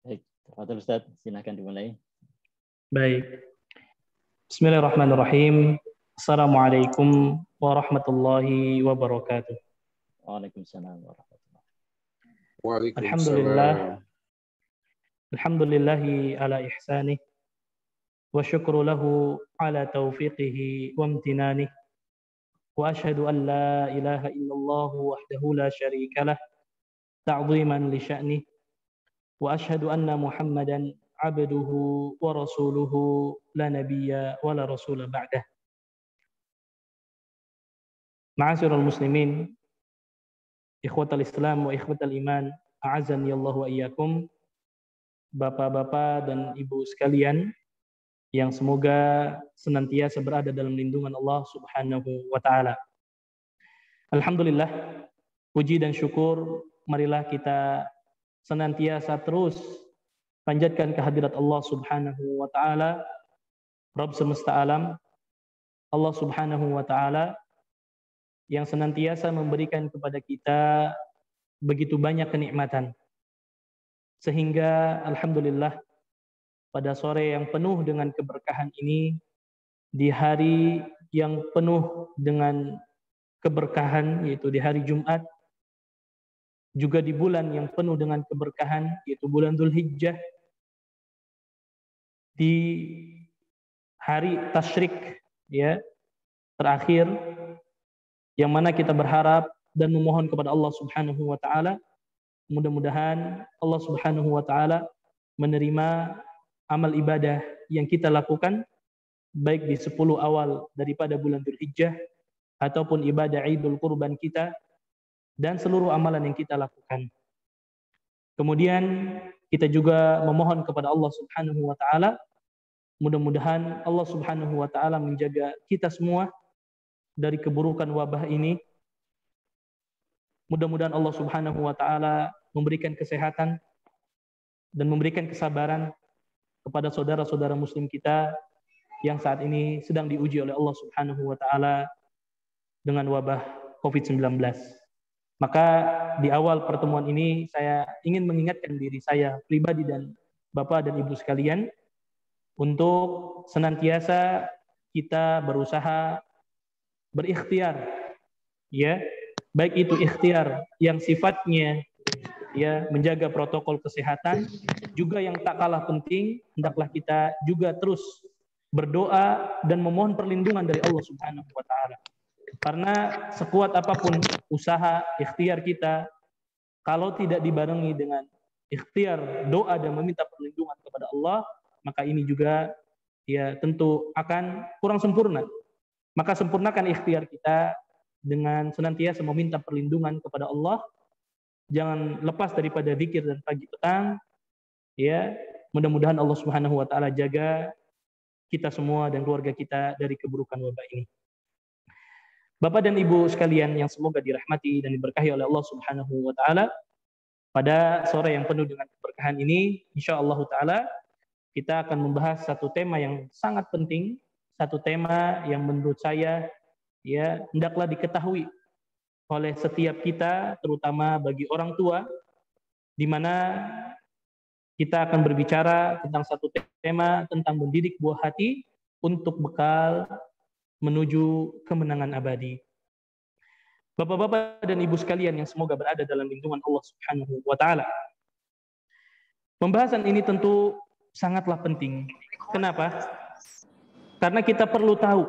Baik, Fadil Ustaz, silakan dimulai. Baik. Bismillahirrahmanirrahim. Assalamualaikum warahmatullahi wabarakatuh. Waalaikumsalam warahmatullahi Waalaikumsalam. Alhamdulillah. Alhamdulillahi ala ihsanih. Wa syukru lahu ala taufiqihi wa amtinanih. Wa ashhadu an la ilaha illallah wahdahu la syarika lah. Ta'ziman li sya'nih. واشهد ان محمدا عبده ورسوله لا نبي ولا رسول بعده معاشر المسلمين إخوة الإسلام وإخوة الإيمان أعزني الله وإياكم Bapak-bapak dan Ibu sekalian yang semoga senantiasa berada dalam lindungan Allah Subhanahu wa taala. Alhamdulillah, puji dan syukur marilah kita senantiasa terus panjatkan kehadirat Allah Subhanahu wa taala Rabb semesta alam Allah Subhanahu wa taala yang senantiasa memberikan kepada kita begitu banyak kenikmatan. Sehingga alhamdulillah pada sore yang penuh dengan keberkahan ini di hari yang penuh dengan keberkahan yaitu di hari Jumat juga di bulan yang penuh dengan keberkahan yaitu bulan Dhul Hijjah di hari tasyrik ya terakhir yang mana kita berharap dan memohon kepada Allah Subhanahu wa taala. Mudah-mudahan Allah Subhanahu wa taala menerima amal ibadah yang kita lakukan baik di 10 awal daripada bulan Dhul Hijjah ataupun ibadah Idul Kurban kita dan seluruh amalan yang kita lakukan. Kemudian kita juga memohon kepada Allah Subhanahu wa taala mudah-mudahan Allah Subhanahu wa taala menjaga kita semua dari keburukan wabah ini. Mudah-mudahan Allah Subhanahu wa taala memberikan kesehatan dan memberikan kesabaran kepada saudara-saudara muslim kita yang saat ini sedang diuji oleh Allah Subhanahu wa taala dengan wabah COVID-19. Maka di awal pertemuan ini saya ingin mengingatkan diri saya pribadi dan Bapak dan Ibu sekalian untuk senantiasa kita berusaha berikhtiar ya. Baik itu ikhtiar yang sifatnya ya menjaga protokol kesehatan juga yang tak kalah penting hendaklah kita juga terus berdoa dan memohon perlindungan dari Allah Subhanahu wa taala karena sekuat apa pun usaha, ikhtiar kita, kalau tidak dibarengi dengan ikhtiar, doa dan meminta perlindungan kepada Allah, maka ini juga ya tentu akan kurang sempurna. Maka sempurnakan ikhtiar kita dengan senantiasa meminta perlindungan kepada Allah. Jangan lepas daripada zikir dan pagi petang. Ya, mudah-mudahan Allah Subhanahu wa taala jaga kita semua dan keluarga kita dari keburukan wabah ini. Bapak dan Ibu sekalian yang semoga dirahmati dan diberkahi oleh Allah Subhanahu wa taala. Pada sore yang penuh dengan keberkahan ini, insya Allah taala kita akan membahas satu tema yang sangat penting, satu tema yang menurut saya ya hendaklah diketahui oleh setiap kita, terutama bagi orang tua, di mana kita akan berbicara tentang satu tema tentang mendidik buah hati untuk bekal menuju kemenangan abadi. Bapak-bapak dan ibu sekalian yang semoga berada dalam lindungan Allah Subhanahu wa taala. Pembahasan ini tentu sangatlah penting. Kenapa? Karena kita perlu tahu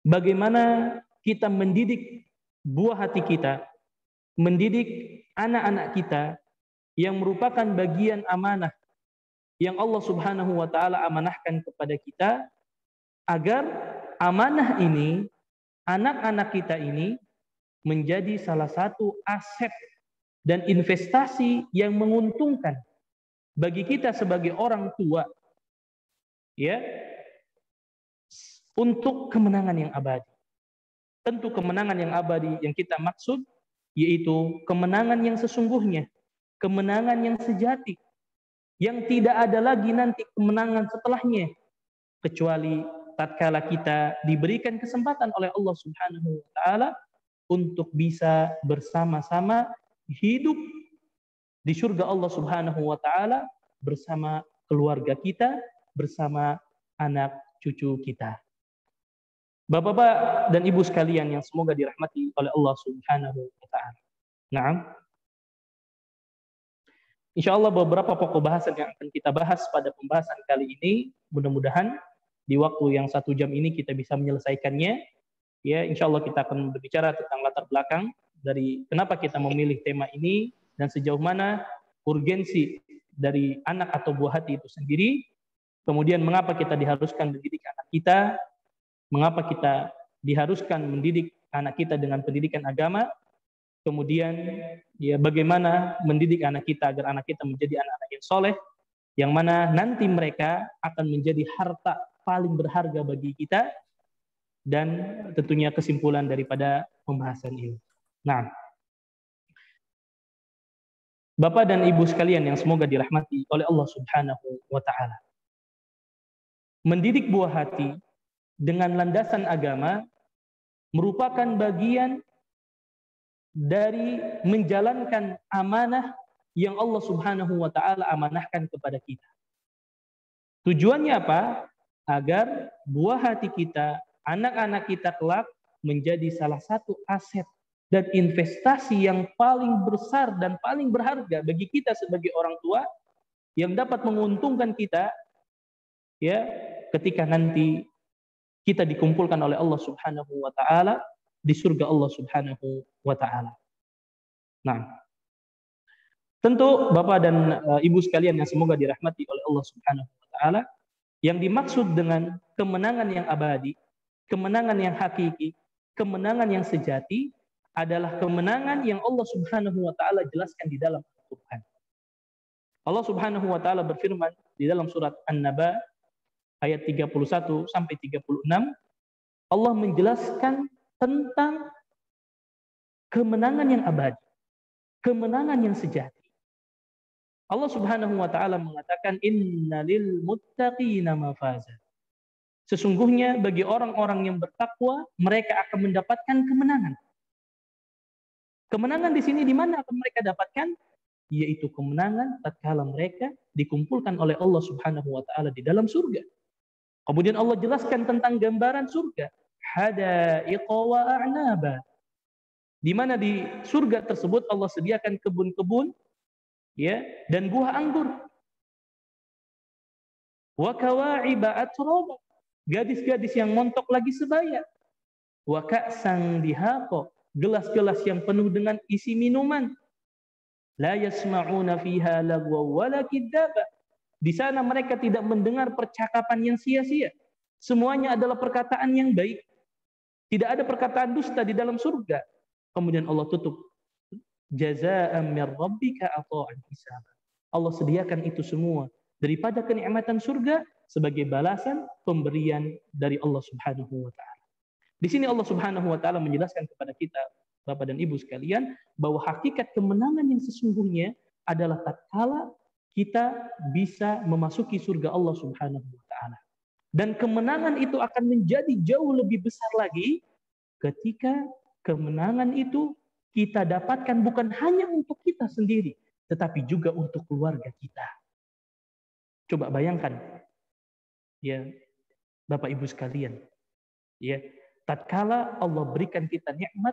bagaimana kita mendidik buah hati kita, mendidik anak-anak kita yang merupakan bagian amanah yang Allah Subhanahu wa taala amanahkan kepada kita agar amanah ini, anak-anak kita ini menjadi salah satu aset dan investasi yang menguntungkan bagi kita sebagai orang tua ya untuk kemenangan yang abadi. Tentu kemenangan yang abadi yang kita maksud yaitu kemenangan yang sesungguhnya, kemenangan yang sejati, yang tidak ada lagi nanti kemenangan setelahnya kecuali tatkala kita diberikan kesempatan oleh Allah Subhanahu wa taala untuk bisa bersama-sama hidup di surga Allah Subhanahu wa taala bersama keluarga kita, bersama anak cucu kita. Bapak-bapak dan ibu sekalian yang semoga dirahmati oleh Allah Subhanahu wa taala. Naam. Insya Allah beberapa pokok bahasan yang akan kita bahas pada pembahasan kali ini, mudah-mudahan di waktu yang satu jam ini kita bisa menyelesaikannya. Ya, insya Allah kita akan berbicara tentang latar belakang dari kenapa kita memilih tema ini dan sejauh mana urgensi dari anak atau buah hati itu sendiri. Kemudian mengapa kita diharuskan mendidik anak kita, mengapa kita diharuskan mendidik anak kita dengan pendidikan agama, kemudian ya bagaimana mendidik anak kita agar anak kita menjadi anak-anak yang soleh, yang mana nanti mereka akan menjadi harta paling berharga bagi kita, dan tentunya kesimpulan daripada pembahasan ini. Nah, Bapak dan Ibu sekalian yang semoga dirahmati oleh Allah Subhanahu wa taala. Mendidik buah hati dengan landasan agama merupakan bagian dari menjalankan amanah yang Allah Subhanahu wa taala amanahkan kepada kita. Tujuannya apa? Agar buah hati kita, anak-anak kita kelak menjadi salah satu aset dan investasi yang paling besar dan paling berharga bagi kita sebagai orang tua yang dapat menguntungkan kita ya ketika nanti kita dikumpulkan oleh Allah Subhanahu wa taala di surga Allah Subhanahu wa taala. Nah, tentu Bapak dan uh, Ibu sekalian yang semoga dirahmati oleh Allah Subhanahu wa taala, yang dimaksud dengan kemenangan yang abadi, kemenangan yang hakiki, kemenangan yang sejati adalah kemenangan yang Allah Subhanahu wa taala jelaskan di dalam Al-Qur'an. Allah Subhanahu wa taala berfirman di dalam surat An-Naba ayat 31 sampai 36 Allah menjelaskan tentang kemenangan yang abadi, kemenangan yang sejati. Allah Subhanahu wa taala mengatakan innalil muttaqina mafaza. Sesungguhnya bagi orang-orang yang bertakwa, mereka akan mendapatkan kemenangan. Kemenangan di sini di mana akan mereka dapatkan? Yaitu kemenangan tatkala mereka dikumpulkan oleh Allah Subhanahu wa taala di dalam surga. Kemudian Allah jelaskan tentang gambaran surga hadaiqa wa a'naba. Di mana di surga tersebut Allah sediakan kebun-kebun ya dan buah anggur. Wa kawa'iba. Gadis-gadis yang montok lagi sebaya. Wa ka'san dihaqa. Gelas-gelas yang penuh dengan isi minuman. La yasma'una fiha lagwa. Di sana mereka tidak mendengar percakapan yang sia-sia. Semuanya adalah perkataan yang baik. Tidak ada perkataan dusta di dalam surga. Kemudian Allah tutup. Jaza'an min rabbika ata'an hisab. Allah sediakan itu semua daripada kenikmatan surga sebagai balasan pemberian dari Allah Subhanahu wa taala. Di sini Allah Subhanahu wa taala menjelaskan kepada kita Bapak dan Ibu sekalian bahwa hakikat kemenangan yang sesungguhnya adalah tatkala kita bisa memasuki surga Allah Subhanahu wa taala. Dan kemenangan itu akan menjadi jauh lebih besar lagi ketika kemenangan itu kita dapatkan bukan hanya untuk kita sendiri, tetapi juga untuk keluarga kita. Coba bayangkan, ya Bapak Ibu sekalian, ya tatkala Allah berikan kita nikmat,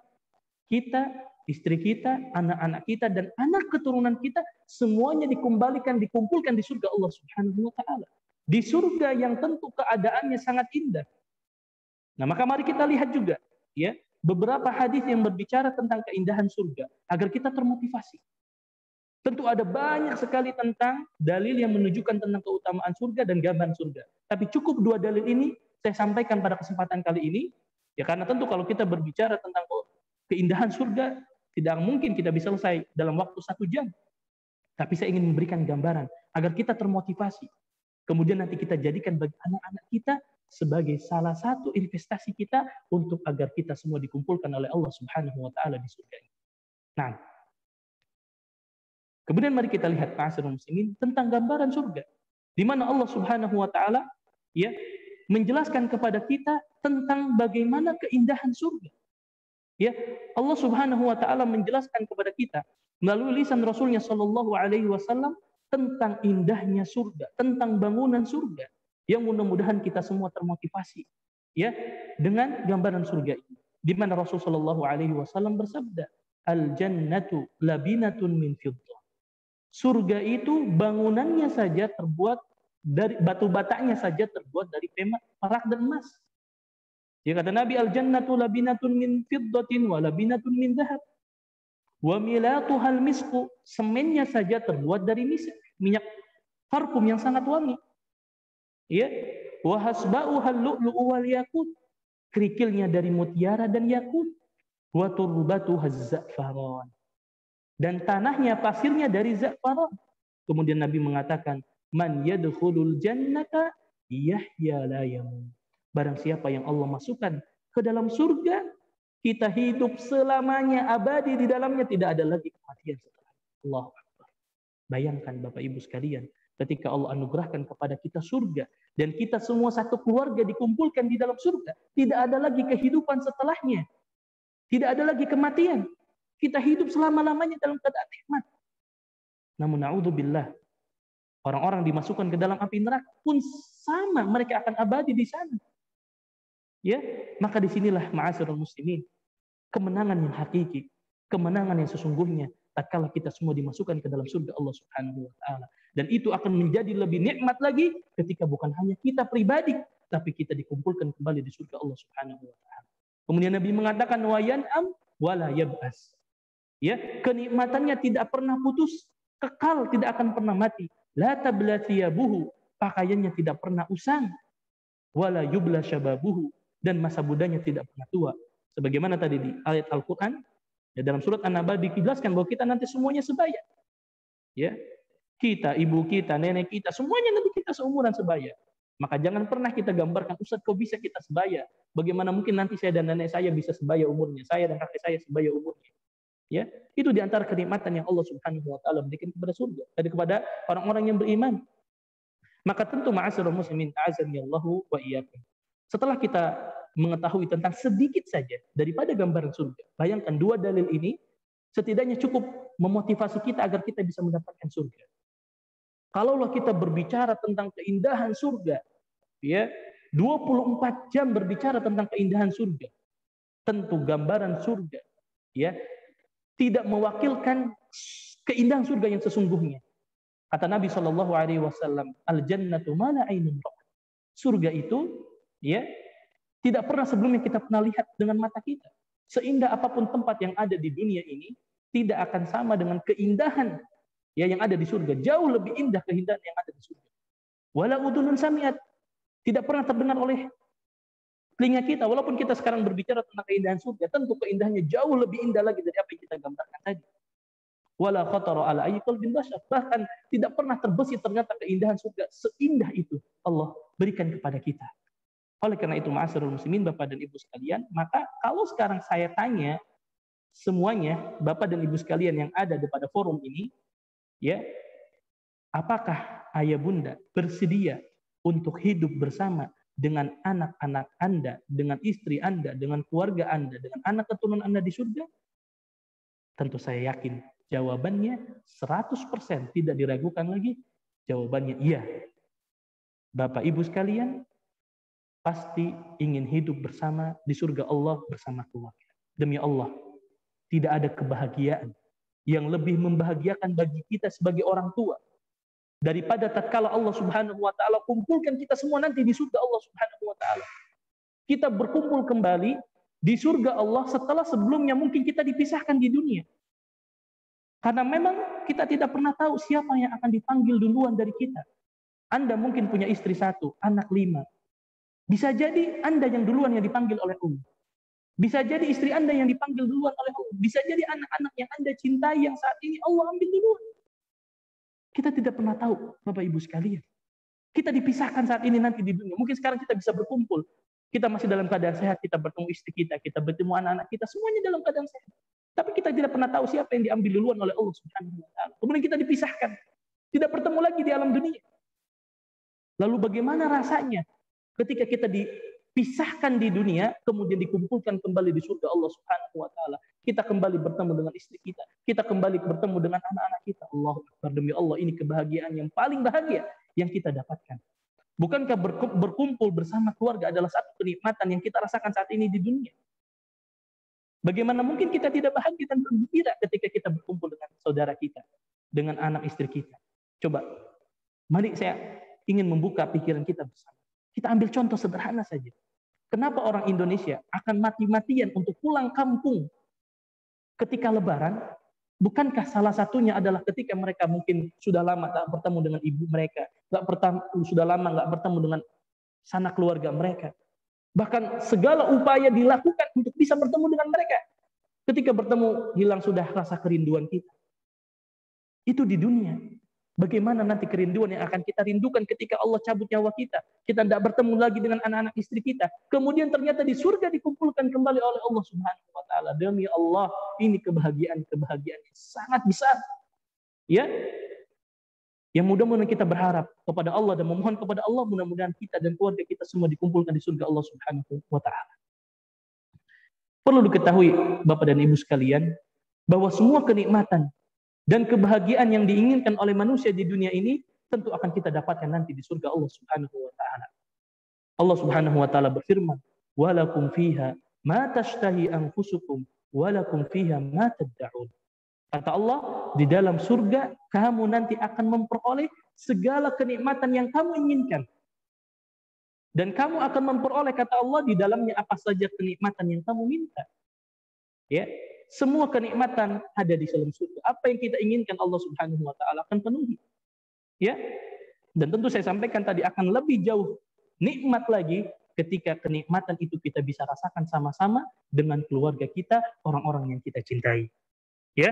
kita, istri kita, anak-anak kita, dan anak keturunan kita semuanya dikembalikan, dikumpulkan di surga Allah Subhanahu Wa Taala di surga yang tentu keadaannya sangat indah. Nah, maka mari kita lihat juga ya beberapa hadis yang berbicara tentang keindahan surga agar kita termotivasi. Tentu ada banyak sekali tentang dalil yang menunjukkan tentang keutamaan surga dan gambaran surga. Tapi cukup dua dalil ini saya sampaikan pada kesempatan kali ini ya karena tentu kalau kita berbicara tentang keindahan surga tidak mungkin kita bisa selesai dalam waktu satu jam. Tapi saya ingin memberikan gambaran agar kita termotivasi Kemudian nanti kita jadikan bagi anak-anak kita sebagai salah satu investasi kita untuk agar kita semua dikumpulkan oleh Allah Subhanahu wa taala di surga. Nah, kemudian mari kita lihat Ma'asyiral muslimin tentang gambaran surga di mana Allah Subhanahu wa taala ya menjelaskan kepada kita tentang bagaimana keindahan surga. Ya, Allah Subhanahu wa taala menjelaskan kepada kita melalui lisan Rasulnya Shallallahu Alaihi Wasallam tentang indahnya surga, tentang bangunan surga yang mudah-mudahan kita semua termotivasi ya dengan gambaran surga ini. Di mana Rasul Shallallahu Alaihi Wasallam bersabda, al jannatu labinatun min fiddah. Surga itu bangunannya saja terbuat dari batu batanya saja terbuat dari perak dan emas. Ya kata Nabi al jannatu labinatun min fiddatin wa labinatun min dahab. Wa milatuhal misku, semennya saja terbuat dari minyak parfum yang sangat wangi. Ya, wa hasba'uhal lu'lu'u wal yakut. Kerikilnya dari mutiara dan yakut. Wa turbatuhaz za'faran. Dan tanahnya pasirnya dari za'faran. Kemudian Nabi mengatakan, "Man yadkhulul jannata yahya la yamut." Barang siapa yang Allah masukkan ke dalam surga, kita hidup selamanya abadi di dalamnya tidak ada lagi kematian setelah Allah Bayangkan Bapak Ibu sekalian, ketika Allah anugerahkan kepada kita surga dan kita semua satu keluarga dikumpulkan di dalam surga, tidak ada lagi kehidupan setelahnya. Tidak ada lagi kematian. Kita hidup selama-lamanya dalam keadaan nikmat. Namun naudzubillah, orang-orang dimasukkan ke dalam api neraka pun sama, mereka akan abadi di sana. Ya, maka di sinilah ma'asirul muslimin kemenangan yang hakiki, kemenangan yang sesungguhnya tatkala kita semua dimasukkan ke dalam surga Allah Subhanahu wa taala. Dan itu akan menjadi lebih nikmat lagi ketika bukan hanya kita pribadi tapi kita dikumpulkan kembali di surga Allah Subhanahu wa taala. Kemudian Nabi mengatakan wa yan'am wala yab'as. Ya, kenikmatannya tidak pernah putus, kekal tidak akan pernah mati. La tabla thiyabuhu, pakaiannya tidak pernah usang. Wala yubla syababuhu, dan masa mudanya tidak pernah tua. Sebagaimana tadi di ayat Al-Quran, ya dalam surat An-Naba dijelaskan bahwa kita nanti semuanya sebaya. Ya, kita, ibu kita, nenek kita, semuanya nanti kita seumuran sebaya. Maka jangan pernah kita gambarkan, Ustaz kok bisa kita sebaya? Bagaimana mungkin nanti saya dan nenek saya bisa sebaya umurnya? Saya dan kakek saya sebaya umurnya. Ya, itu di antara kenikmatan yang Allah Subhanahu wa taala berikan kepada surga, dari kepada orang-orang yang beriman. Maka tentu ma'asyiral muslimin ta'azani Allahu wa iyyakum. Setelah kita mengetahui tentang sedikit saja daripada gambaran surga, bayangkan dua dalil ini setidaknya cukup memotivasi kita agar kita bisa mendapatkan surga. Kalaulah kita berbicara tentang keindahan surga, ya, 24 jam berbicara tentang keindahan surga. Tentu gambaran surga, ya, tidak mewakilkan keindahan surga yang sesungguhnya. Kata Nabi Shallallahu Alaihi Wasallam, al jannatu mana Surga itu ya tidak pernah sebelumnya kita pernah lihat dengan mata kita. Seindah apa pun tempat yang ada di dunia ini, tidak akan sama dengan keindahan ya yang ada di surga. Jauh lebih indah keindahan yang ada di surga. Wala udunun samiat. Tidak pernah terdengar oleh telinga kita. Walaupun kita sekarang berbicara tentang keindahan surga, tentu keindahannya jauh lebih indah lagi dari apa yang kita gambarkan tadi. Wala khatara ala bin bashar. Bahkan tidak pernah terbesit ternyata keindahan surga seindah itu Allah berikan kepada kita. Oleh karena itu, ma'asirul muslimin, Bapak dan Ibu sekalian, maka kalau sekarang saya tanya semuanya, Bapak dan Ibu sekalian yang ada di pada forum ini, ya, apakah ayah bunda bersedia untuk hidup bersama dengan anak-anak Anda, dengan istri Anda, dengan keluarga Anda, dengan anak keturunan Anda di surga? Tentu saya yakin jawabannya 100% tidak diragukan lagi. Jawabannya iya. Bapak Ibu sekalian, pasti ingin hidup bersama di surga Allah bersama keluarga. Demi Allah, tidak ada kebahagiaan yang lebih membahagiakan bagi kita sebagai orang tua daripada tatkala Allah Subhanahu wa taala kumpulkan kita semua nanti di surga Allah Subhanahu wa taala. Kita berkumpul kembali di surga Allah setelah sebelumnya mungkin kita dipisahkan di dunia. Karena memang kita tidak pernah tahu siapa yang akan dipanggil duluan dari kita. Anda mungkin punya istri satu, anak lima, bisa jadi Anda yang duluan yang dipanggil oleh Allah. Bisa jadi istri Anda yang dipanggil duluan oleh Allah. Bisa jadi anak-anak yang Anda cintai yang saat ini Allah ambil duluan. Kita tidak pernah tahu, Bapak Ibu sekalian. Kita dipisahkan saat ini nanti di dunia. Mungkin sekarang kita bisa berkumpul. Kita masih dalam keadaan sehat, kita bertemu istri kita, kita bertemu anak-anak kita, semuanya dalam keadaan sehat. Tapi kita tidak pernah tahu siapa yang diambil duluan oleh Allah Subhanahu wa taala. Kemudian kita dipisahkan. Tidak bertemu lagi di alam dunia. Lalu bagaimana rasanya ketika kita di pisahkan di dunia, kemudian dikumpulkan kembali di surga Allah Subhanahu wa taala. Kita kembali bertemu dengan istri kita, kita kembali bertemu dengan anak-anak kita. Allah Akbar demi Allah, ini kebahagiaan yang paling bahagia yang kita dapatkan. Bukankah berkumpul bersama keluarga adalah satu kenikmatan yang kita rasakan saat ini di dunia? Bagaimana mungkin kita tidak bahagia dan gembira ketika kita berkumpul dengan saudara kita, dengan anak istri kita? Coba, mari saya ingin membuka pikiran kita bersama. Kita ambil contoh sederhana saja. Kenapa orang Indonesia akan mati-matian untuk pulang kampung ketika lebaran? Bukankah salah satunya adalah ketika mereka mungkin sudah lama tak bertemu dengan ibu mereka, nggak sudah lama nggak bertemu dengan sanak keluarga mereka, Bahkan segala upaya dilakukan untuk bisa bertemu dengan mereka. Ketika bertemu, hilang sudah rasa kerinduan kita. Itu di dunia. Bagaimana nanti kerinduan yang akan kita rindukan ketika Allah cabut nyawa kita. Kita tidak bertemu lagi dengan anak-anak istri kita. Kemudian ternyata di surga dikumpulkan kembali oleh Allah Subhanahu wa taala. Demi Allah, ini kebahagiaan-kebahagiaan yang sangat besar. Ya, yang mudah-mudahan kita berharap kepada Allah dan memohon kepada Allah mudah-mudahan kita dan keluarga kita semua dikumpulkan di surga Allah Subhanahu wa taala. Perlu diketahui Bapak dan Ibu sekalian bahwa semua kenikmatan dan kebahagiaan yang diinginkan oleh manusia di dunia ini tentu akan kita dapatkan nanti di surga Allah Subhanahu wa taala. Allah Subhanahu wa taala berfirman, "Walakum fiha ma tashtahi anfusukum walakum fiha ma tad'un." Kata Allah, di dalam surga kamu nanti akan memperoleh segala kenikmatan yang kamu inginkan. Dan kamu akan memperoleh kata Allah di dalamnya apa saja kenikmatan yang kamu minta. Ya, semua kenikmatan ada di dalam surga. Apa yang kita inginkan Allah Subhanahu wa taala akan penuhi. Ya. Dan tentu saya sampaikan tadi akan lebih jauh nikmat lagi ketika kenikmatan itu kita bisa rasakan sama-sama dengan keluarga kita, orang-orang yang kita cintai. Ya.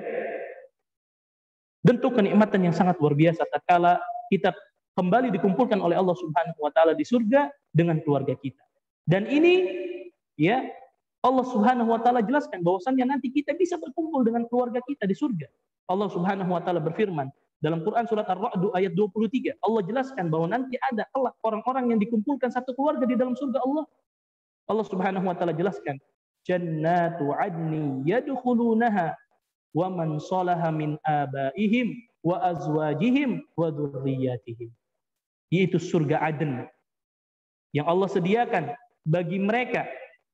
Bentuk kenikmatan yang sangat luar biasa tatkala kita kembali dikumpulkan oleh Allah Subhanahu wa taala di surga dengan keluarga kita. Dan ini ya Allah Subhanahu wa taala jelaskan bahwasannya nanti kita bisa berkumpul dengan keluarga kita di surga. Allah Subhanahu wa taala berfirman dalam Quran surat Ar-Ra'd ayat 23, Allah jelaskan bahwa nanti ada kelak orang-orang yang dikumpulkan satu keluarga di dalam surga Allah. Allah Subhanahu wa taala jelaskan, "Jannatu 'adni yadkhulunaha wa man salaha min abaihim wa azwajihim wa dzurriyyatihim yaitu surga Aden yang Allah sediakan bagi mereka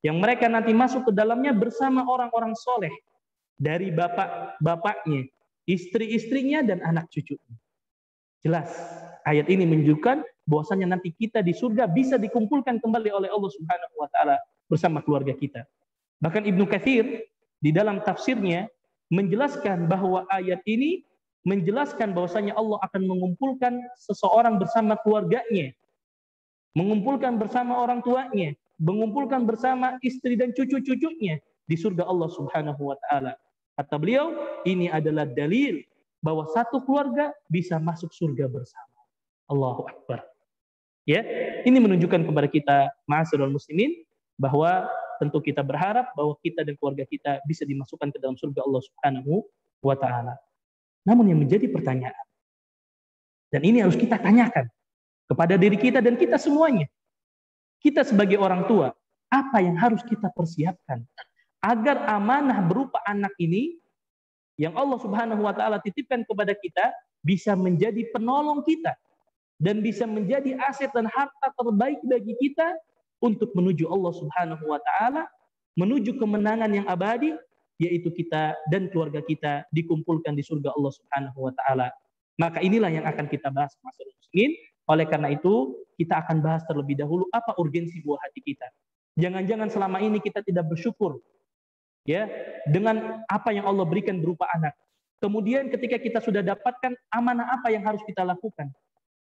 yang mereka nanti masuk ke dalamnya bersama orang-orang soleh dari bapak-bapaknya, istri-istrinya dan anak cucunya. Jelas ayat ini menunjukkan bahwasanya nanti kita di surga bisa dikumpulkan kembali oleh Allah Subhanahu wa taala bersama keluarga kita. Bahkan Ibnu Katsir di dalam tafsirnya menjelaskan bahwa ayat ini menjelaskan bahwasanya Allah akan mengumpulkan seseorang bersama keluarganya, mengumpulkan bersama orang tuanya, mengumpulkan bersama istri dan cucu-cucunya di surga Allah Subhanahu wa taala. Kata beliau, ini adalah dalil bahwa satu keluarga bisa masuk surga bersama. Allahu Akbar. Ya, ini menunjukkan kepada kita ma'asyiral muslimin bahwa tentu kita berharap bahwa kita dan keluarga kita bisa dimasukkan ke dalam surga Allah Subhanahu wa taala. Namun yang menjadi pertanyaan dan ini harus kita tanyakan kepada diri kita dan kita semuanya. Kita sebagai orang tua, apa yang harus kita persiapkan agar amanah berupa anak ini yang Allah Subhanahu wa taala titipkan kepada kita bisa menjadi penolong kita dan bisa menjadi aset dan harta terbaik bagi kita untuk menuju Allah Subhanahu wa taala, menuju kemenangan yang abadi yaitu kita dan keluarga kita dikumpulkan di surga Allah Subhanahu wa taala. Maka inilah yang akan kita bahas masalah muslimin. Oleh karena itu, kita akan bahas terlebih dahulu apa urgensi buah hati kita. Jangan-jangan selama ini kita tidak bersyukur ya dengan apa yang Allah berikan berupa anak. Kemudian ketika kita sudah dapatkan amanah apa yang harus kita lakukan?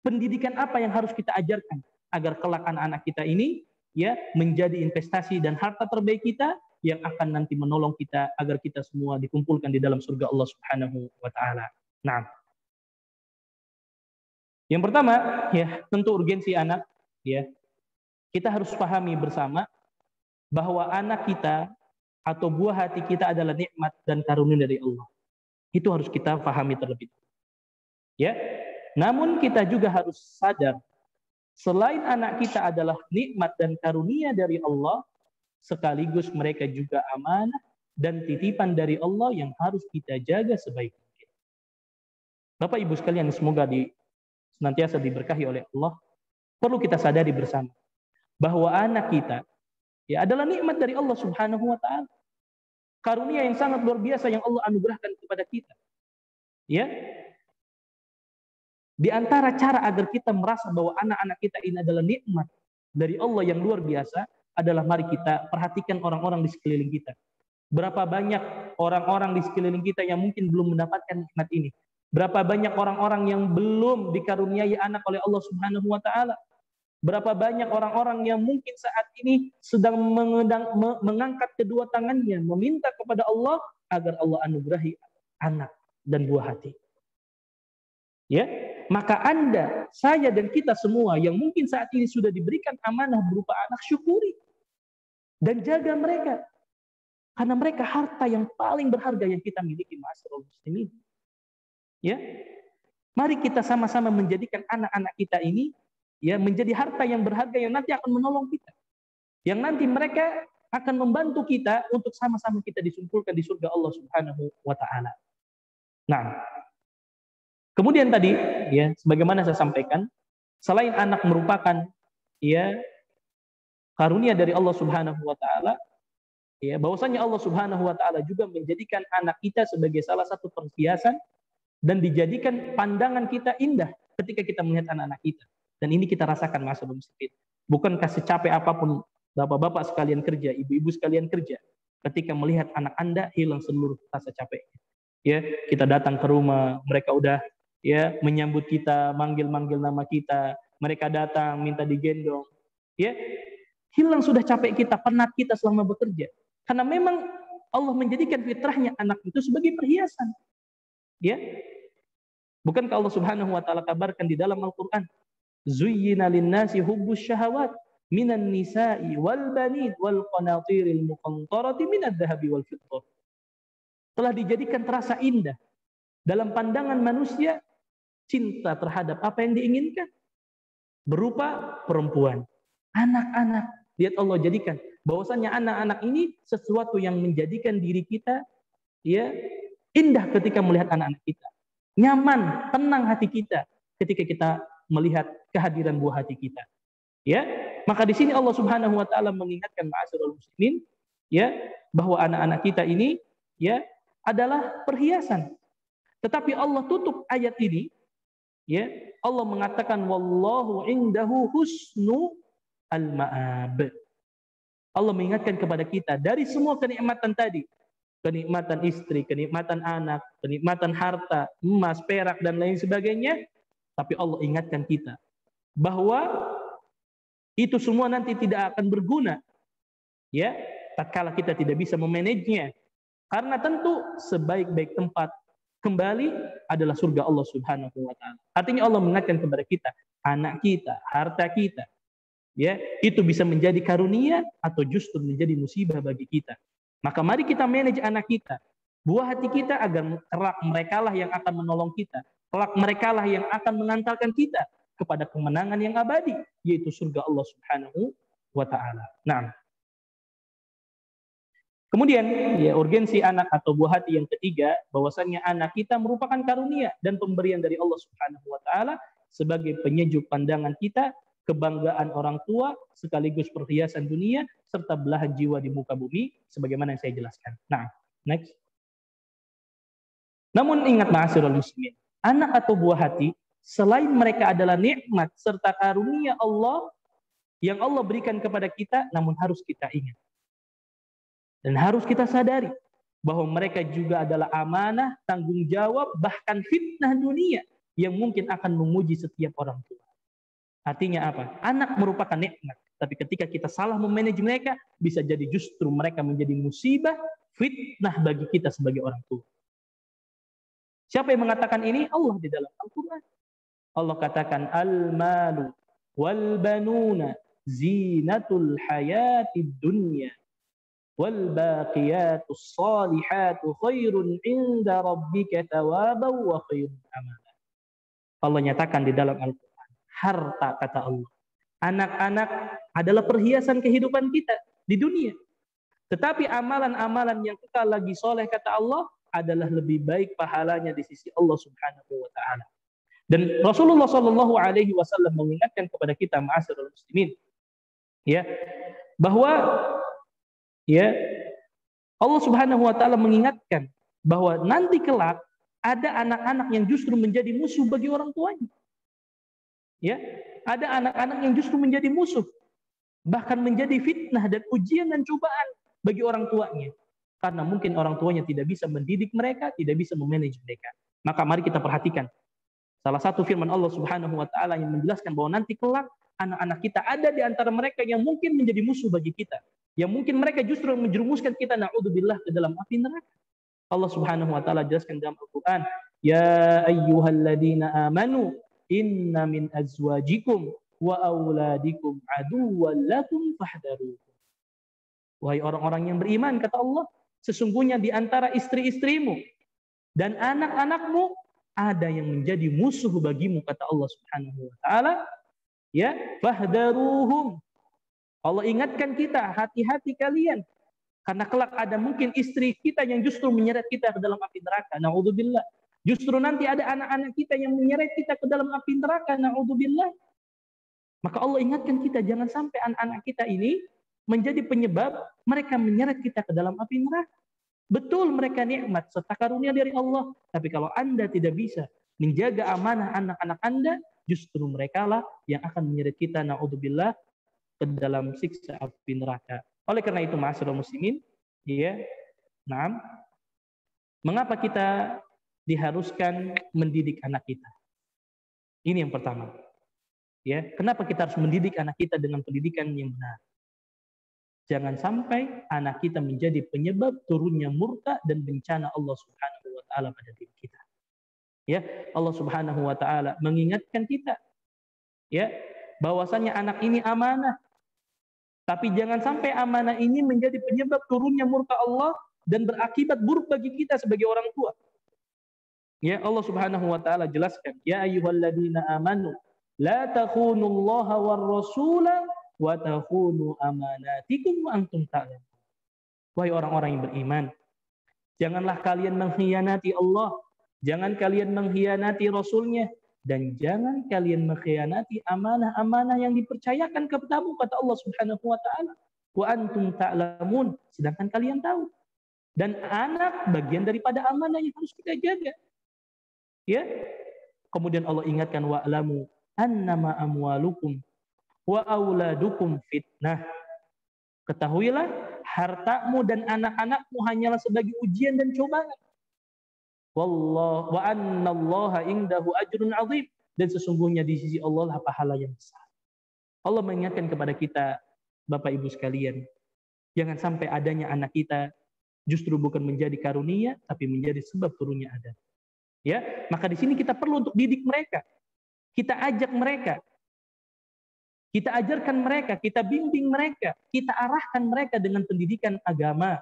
Pendidikan apa yang harus kita ajarkan agar kelak anak-anak kita ini ya menjadi investasi dan harta terbaik kita yang akan nanti menolong kita agar kita semua dikumpulkan di dalam surga Allah Subhanahu wa taala. Nah. Yang pertama, ya, tentu urgensi anak, ya. Kita harus pahami bersama bahwa anak kita atau buah hati kita adalah nikmat dan karunia dari Allah. Itu harus kita pahami terlebih dahulu. Ya. Namun kita juga harus sadar selain anak kita adalah nikmat dan karunia dari Allah, sekaligus mereka juga amanah dan titipan dari Allah yang harus kita jaga sebaik mungkin. Bapak Ibu sekalian semoga di senantiasa diberkahi oleh Allah, perlu kita sadari bersama bahwa anak kita ya adalah nikmat dari Allah Subhanahu wa taala. Karunia yang sangat luar biasa yang Allah anugerahkan kepada kita. Ya. Di antara cara agar kita merasa bahwa anak-anak kita ini adalah nikmat dari Allah yang luar biasa adalah mari kita perhatikan orang-orang di sekeliling kita. Berapa banyak orang-orang di sekeliling kita yang mungkin belum mendapatkan nikmat ini. Berapa banyak orang-orang yang belum dikaruniai anak oleh Allah Subhanahu wa taala. Berapa banyak orang-orang yang mungkin saat ini sedang mengangkat kedua tangannya meminta kepada Allah agar Allah anugerahi anak dan buah hati. Ya, maka Anda, saya dan kita semua yang mungkin saat ini sudah diberikan amanah berupa anak syukuri dan jaga mereka. Karena mereka harta yang paling berharga yang kita miliki masyarakat muslimin. Ya. Mari kita sama-sama menjadikan anak-anak kita ini ya menjadi harta yang berharga yang nanti akan menolong kita. Yang nanti mereka akan membantu kita untuk sama-sama kita disumpulkan di surga Allah Subhanahu wa taala. Nah, kemudian tadi ya sebagaimana saya sampaikan, selain anak merupakan ya karunia dari Allah Subhanahu wa taala, ya bahwasanya Allah Subhanahu wa taala juga menjadikan anak kita sebagai salah satu perhiasan dan dijadikan pandangan kita indah ketika kita melihat anak-anak kita. Dan ini kita rasakan masa muslim. Bukankah secapek apa pun bapak-bapak sekalian kerja, ibu-ibu sekalian kerja, ketika melihat anak Anda hilang seluruh rasa capek. Ya, kita datang ke rumah, mereka udah ya menyambut kita, manggil-manggil nama kita, mereka datang minta digendong. Ya, hilang sudah capek kita, penat kita selama bekerja. Karena memang Allah menjadikan fitrahnya anak itu sebagai perhiasan. Ya. Bukankah Allah Subhanahu wa taala kabarkan di dalam Al-Qur'an, "Zuyyina lin-nasi hubbus syahawat minan nisa'i wal banin wal qanatiril muqantarati minadh dhahabi wal fiddah." Telah dijadikan terasa indah dalam pandangan manusia cinta terhadap apa yang diinginkan berupa perempuan, anak-anak. Lihat Allah jadikan bahwasanya anak-anak ini sesuatu yang menjadikan diri kita ya indah ketika melihat anak-anak kita. Nyaman, tenang hati kita ketika kita melihat kehadiran buah hati kita. Ya, maka di sini Allah Subhanahu wa taala mengingatkan ma'asyiral muslimin ya bahwa anak-anak kita ini ya adalah perhiasan. Tetapi Allah tutup ayat ini ya Allah mengatakan wallahu indahu husnu al-ma'ab. Allah mengingatkan kepada kita dari semua kenikmatan tadi, kenikmatan istri, kenikmatan anak, kenikmatan harta, emas, perak dan lain sebagainya, tapi Allah ingatkan kita bahwa itu semua nanti tidak akan berguna ya tatkala kita tidak bisa memanajenya karena tentu sebaik-baik tempat kembali adalah surga Allah Subhanahu wa taala. Artinya Allah mengingatkan kepada kita, anak kita, harta kita, ya itu bisa menjadi karunia atau justru menjadi musibah bagi kita. Maka mari kita manage anak kita, buah hati kita agar kelak mereka lah yang akan menolong kita, kelak mereka lah yang akan mengantarkan kita kepada kemenangan yang abadi, yaitu surga Allah Subhanahu wa taala. Nah, Kemudian ya urgensi anak atau buah hati yang ketiga bahwasanya anak kita merupakan karunia dan pemberian dari Allah Subhanahu wa taala sebagai penyejuk pandangan kita kebanggaan orang tua, sekaligus perhiasan dunia, serta belahan jiwa di muka bumi, sebagaimana yang saya jelaskan. Nah, next. Namun ingat ma'asirul muslimin, anak atau buah hati, selain mereka adalah nikmat serta karunia Allah yang Allah berikan kepada kita, namun harus kita ingat. Dan harus kita sadari bahwa mereka juga adalah amanah, tanggung jawab, bahkan fitnah dunia yang mungkin akan menguji setiap orang tua. Artinya apa? Anak merupakan nikmat. Tapi ketika kita salah memanage mereka, bisa jadi justru mereka menjadi musibah, fitnah bagi kita sebagai orang tua. Siapa yang mengatakan ini? Allah di dalam Al-Quran. Allah katakan, Al-malu wal banuna zinatul hayati dunya wal baqiyatus salihatu khairun inda rabbika thawaban, wa khairun amala. Allah nyatakan di dalam Al-Quran harta kata Allah. Anak-anak adalah perhiasan kehidupan kita di dunia. Tetapi amalan-amalan yang kita lagi soleh kata Allah adalah lebih baik pahalanya di sisi Allah Subhanahu wa taala. Dan Rasulullah Shallallahu alaihi wasallam mengingatkan kepada kita ma'asyiral muslimin ya bahwa ya Allah Subhanahu wa taala mengingatkan bahwa nanti kelak ada anak-anak yang justru menjadi musuh bagi orang tuanya. Ya, ada anak-anak yang justru menjadi musuh bahkan menjadi fitnah dan ujian dan cobaan bagi orang tuanya. Karena mungkin orang tuanya tidak bisa mendidik mereka, tidak bisa memanage mereka. Maka mari kita perhatikan. Salah satu firman Allah Subhanahu wa taala yang menjelaskan bahwa nanti kelak anak-anak kita ada di antara mereka yang mungkin menjadi musuh bagi kita. Yang mungkin mereka justru menjerumuskan kita naudzubillah ke dalam api neraka. Allah Subhanahu wa taala jelaskan dalam Al-Qur'an, "Ya ayyuhalladzina amanu inna min azwajikum wa auladikum aduwwan lakum fahdharuhum." Wahai orang-orang yang beriman, kata Allah, sesungguhnya di antara istri-istrimu dan anak-anakmu ada yang menjadi musuh bagimu, kata Allah Subhanahu wa taala. Ya, fahdaruhum. Allah ingatkan kita, hati-hati kalian. Karena kelak ada mungkin istri kita yang justru menyeret kita ke dalam api neraka. Na'udzubillah. Justru nanti ada anak-anak kita yang menyeret kita ke dalam api neraka. Na'udzubillah. Maka Allah ingatkan kita, jangan sampai anak-anak kita ini menjadi penyebab mereka menyeret kita ke dalam api neraka. Betul mereka nikmat serta karunia dari Allah, tapi kalau Anda tidak bisa menjaga amanah anak-anak Anda, justru mereka lah yang akan menyeret kita naudzubillah ke dalam siksa api neraka. Oleh karena itu, masyarakat muslimin, ya, nah, mengapa kita diharuskan mendidik anak kita? Ini yang pertama. Ya, kenapa kita harus mendidik anak kita dengan pendidikan yang benar? Jangan sampai anak kita menjadi penyebab turunnya murka dan bencana Allah Subhanahu wa taala pada diri kita. Ya, Allah Subhanahu wa taala mengingatkan kita ya bahwasanya anak ini amanah. Tapi jangan sampai amanah ini menjadi penyebab turunnya murka Allah dan berakibat buruk bagi kita sebagai orang tua. Ya Allah Subhanahu wa taala jelaskan, ya ayyuhalladzina amanu la takhunullaha war rasula wa takhunu amanatikum wa antum ta'lamun. Wahai orang-orang yang beriman, janganlah kalian mengkhianati Allah, jangan kalian mengkhianati Rasulnya, dan jangan kalian mengkhianati amanah-amanah yang dipercayakan kepadamu kata Allah Subhanahu wa taala. Wa antum ta'lamun, sedangkan kalian tahu. Dan anak bagian daripada amanah yang harus kita jaga. Ya. Kemudian Allah ingatkan wa'lamu annama amwalukum wa auladukum fitnah. Ketahuilah hartamu dan anak-anakmu hanyalah sebagai ujian dan cobaan. Wallah wa annallaha indahu ajrun azim dan sesungguhnya di sisi Allah lah pahala yang besar. Allah mengingatkan kepada kita Bapak Ibu sekalian, jangan sampai adanya anak kita justru bukan menjadi karunia tapi menjadi sebab turunnya ada. Ya, maka di sini kita perlu untuk didik mereka. Kita ajak mereka kita ajarkan mereka, kita bimbing mereka, kita arahkan mereka dengan pendidikan agama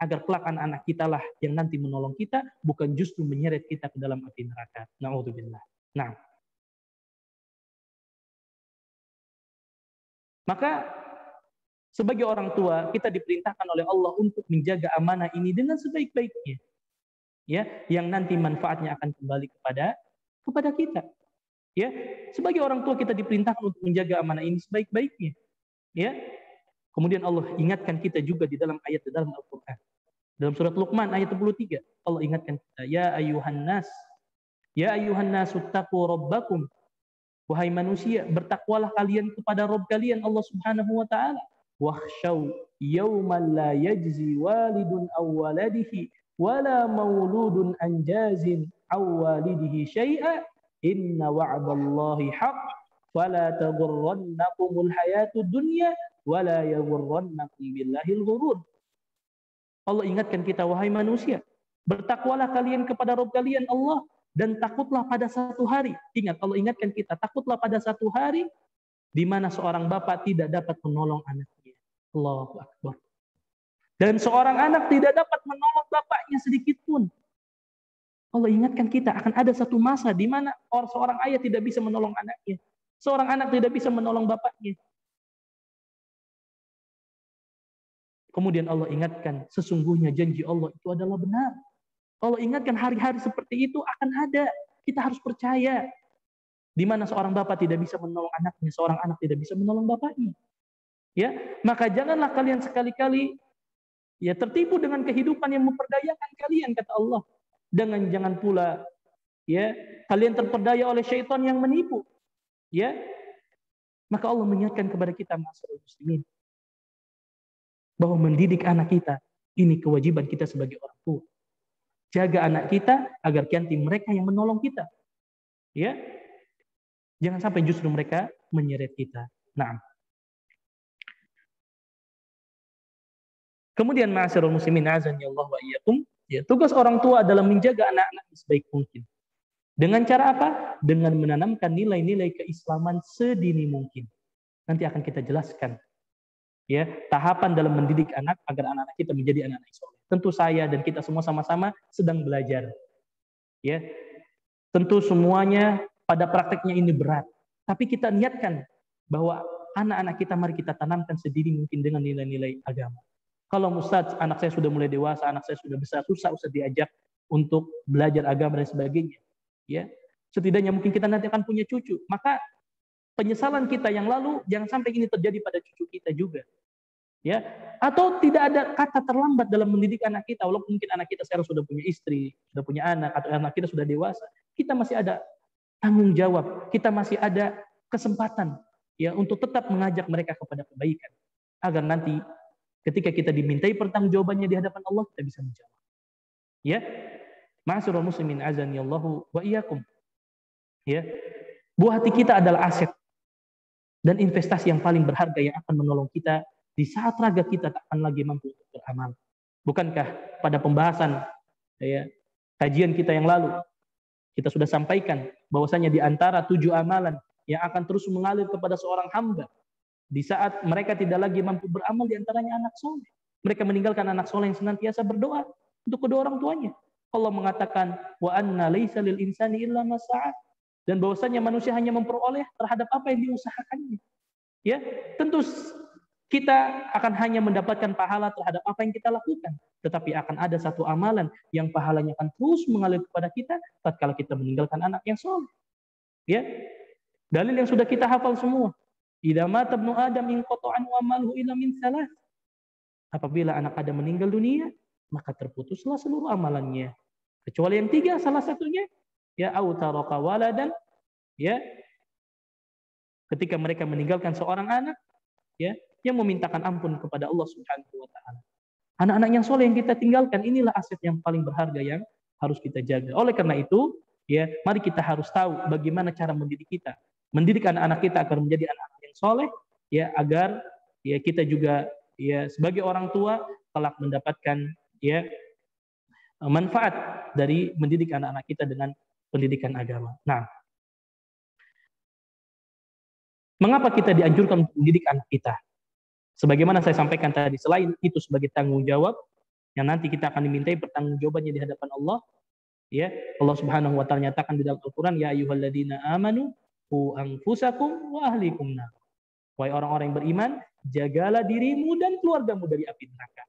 agar kelak anak-anak kita lah yang nanti menolong kita, bukan justru menyeret kita ke dalam api neraka. Na'udzubillah. Nah, maka sebagai orang tua kita diperintahkan oleh Allah untuk menjaga amanah ini dengan sebaik-baiknya. Ya, yang nanti manfaatnya akan kembali kepada kepada kita. Ya, sebagai orang tua kita diperintahkan untuk menjaga amanah ini sebaik-baiknya. Ya. Kemudian Allah ingatkan kita juga di dalam ayat di dalam Al-Qur'an. Dalam surat Luqman ayat 23, Allah ingatkan kita, ya ayuhan nas, ya ayuhan nas taqu rabbakum. Wahai manusia, bertakwalah kalian kepada Rabb kalian Allah Subhanahu wa taala. Wakhshaw yawman la yajzi walidun aw waladihi wala mauludun anjazin aw walidihi syai'a Inna wa'dallahi haq fala taghurrannakumul hayatud dunya wala yaghurrannakum billahil ghurur. Allah ingatkan kita wahai manusia, bertakwalah kalian kepada Rabb kalian Allah dan takutlah pada satu hari. Ingat Allah ingatkan kita, takutlah pada satu hari di mana seorang bapak tidak dapat menolong anaknya. Allahu akbar. Dan seorang anak tidak dapat menolong bapaknya sedikit pun. Allah ingatkan kita akan ada satu masa di mana orang seorang ayah tidak bisa menolong anaknya. Seorang anak tidak bisa menolong bapaknya. Kemudian Allah ingatkan, sesungguhnya janji Allah itu adalah benar. Allah ingatkan hari-hari seperti itu akan ada. Kita harus percaya. Di mana seorang bapak tidak bisa menolong anaknya, seorang anak tidak bisa menolong bapaknya. Ya, maka janganlah kalian sekali-kali ya tertipu dengan kehidupan yang memperdayakan kalian kata Allah. Dengan jangan pula ya kalian terperdaya oleh syaitan yang menipu. Ya. Maka Allah mengingatkan kepada kita masyarakat muslimin bahwa mendidik anak kita ini kewajiban kita sebagai orang tua. Jaga anak kita agar nanti mereka yang menolong kita. Ya. Jangan sampai justru mereka menyeret kita. Nah. Kemudian ma'asyiral muslimin azan ya Allah wa iyyakum, ya tugas orang tua adalah menjaga anak-anak sebaik mungkin. Dengan cara apa? Dengan menanamkan nilai-nilai keislaman sedini mungkin. Nanti akan kita jelaskan ya tahapan dalam mendidik anak agar anak-anak kita menjadi anak-anak soleh. Tentu saya dan kita semua sama-sama sedang belajar. Ya, tentu semuanya pada prakteknya ini berat. Tapi kita niatkan bahwa anak-anak kita mari kita tanamkan sedini mungkin dengan nilai-nilai agama. Kalau Ustaz, anak saya sudah mulai dewasa, anak saya sudah besar, susah usah diajak untuk belajar agama dan sebagainya. Ya, setidaknya mungkin kita nanti akan punya cucu. Maka penyesalan kita yang lalu jangan sampai ini terjadi pada cucu kita juga ya atau tidak ada kata terlambat dalam mendidik anak kita walaupun mungkin anak kita sekarang sudah punya istri sudah punya anak atau anak kita sudah dewasa kita masih ada tanggung jawab kita masih ada kesempatan ya untuk tetap mengajak mereka kepada kebaikan agar nanti ketika kita dimintai pertanggungjawabannya di hadapan Allah kita bisa menjawab. Ya. Ma'asyiral muslimin azani Allahu wa iyyakum. Ya. Buah hati kita adalah aset dan investasi yang paling berharga yang akan menolong kita di saat raga kita tak akan lagi mampu untuk beramal. Bukankah pada pembahasan ya, kajian kita yang lalu kita sudah sampaikan bahwasanya di antara tujuh amalan yang akan terus mengalir kepada seorang hamba di saat mereka tidak lagi mampu beramal di antaranya anak soleh. Mereka meninggalkan anak soleh yang senantiasa berdoa untuk kedua orang tuanya. Allah mengatakan wa anna laisa lil insani illa masa'at dan bahwasanya manusia hanya memperoleh terhadap apa yang diusahakannya. Ya, tentu kita akan hanya mendapatkan pahala terhadap apa yang kita lakukan. Tetapi akan ada satu amalan yang pahalanya akan terus mengalir kepada kita tatkala kita meninggalkan anak yang soleh. Ya. Dalil yang sudah kita hafal semua. Idza mata Adam in qata'an wa malhu ila min salah. Apabila anak Adam meninggal dunia, maka terputuslah seluruh amalannya. Kecuali yang tiga, salah satunya ya au taraka waladan ya ketika mereka meninggalkan seorang anak ya yang memintakan ampun kepada Allah Subhanahu wa taala. Anak-anak yang soleh yang kita tinggalkan inilah aset yang paling berharga yang harus kita jaga. Oleh karena itu, ya, mari kita harus tahu bagaimana cara mendidik kita. Mendidik anak-anak kita agar menjadi anak-anak yang soleh, ya agar ya kita juga ya sebagai orang tua telah mendapatkan ya manfaat dari mendidik anak-anak kita dengan pendidikan agama. Nah, mengapa kita dianjurkan untuk mendidik anak kita? Sebagaimana saya sampaikan tadi, selain itu sebagai tanggung jawab yang nanti kita akan dimintai pertanggungjawabannya di hadapan Allah, ya Allah Subhanahu wa taala nyatakan di dalam Al-Qur'an ya ayyuhalladzina amanu qu anfusakum wa ahlikum nar. Wahai orang-orang yang beriman, jagalah dirimu dan keluargamu dari api neraka.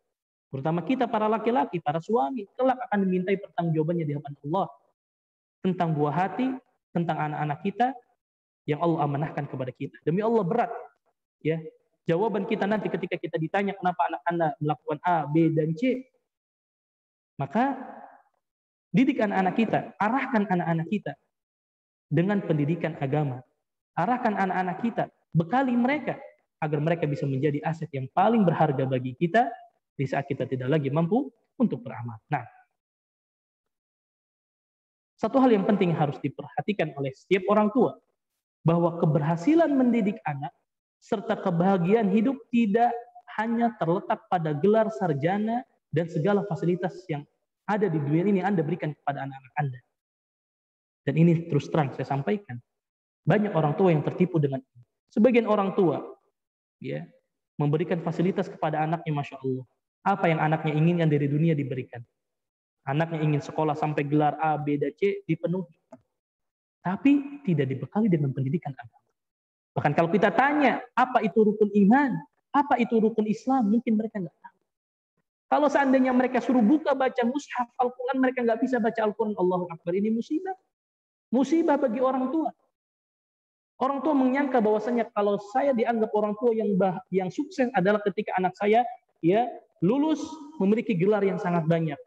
Terutama kita para laki-laki, para suami, kelak akan dimintai pertanggungjawabannya di hadapan Allah tentang buah hati, tentang anak-anak kita yang Allah amanahkan kepada kita. Demi Allah berat ya Jawaban kita nanti ketika kita ditanya kenapa anak Anda melakukan A, B, dan C, maka didik anak-anak kita, arahkan anak-anak kita dengan pendidikan agama. Arahkan anak-anak kita, bekali mereka agar mereka bisa menjadi aset yang paling berharga bagi kita di saat kita tidak lagi mampu untuk beramal. Nah, satu hal yang penting harus diperhatikan oleh setiap orang tua bahwa keberhasilan mendidik anak serta kebahagiaan hidup tidak hanya terletak pada gelar sarjana dan segala fasilitas yang ada di dunia ini Anda berikan kepada anak-anak Anda. Dan ini terus terang saya sampaikan. Banyak orang tua yang tertipu dengan ini. Sebagian orang tua ya memberikan fasilitas kepada anaknya Masya Allah. Apa yang anaknya inginkan dari dunia diberikan. Anaknya ingin sekolah sampai gelar A, B, dan C dipenuhi. Tapi tidak dibekali dengan pendidikan agama. Bahkan kalau kita tanya, apa itu rukun iman? Apa itu rukun Islam? Mungkin mereka nggak tahu. Kalau seandainya mereka suruh buka baca mushaf Al-Quran, mereka nggak bisa baca Al-Quran. Allahu Akbar. Ini musibah. Musibah bagi orang tua. Orang tua menyangka bahwasanya kalau saya dianggap orang tua yang bah, yang sukses adalah ketika anak saya ya lulus memiliki gelar yang sangat banyak.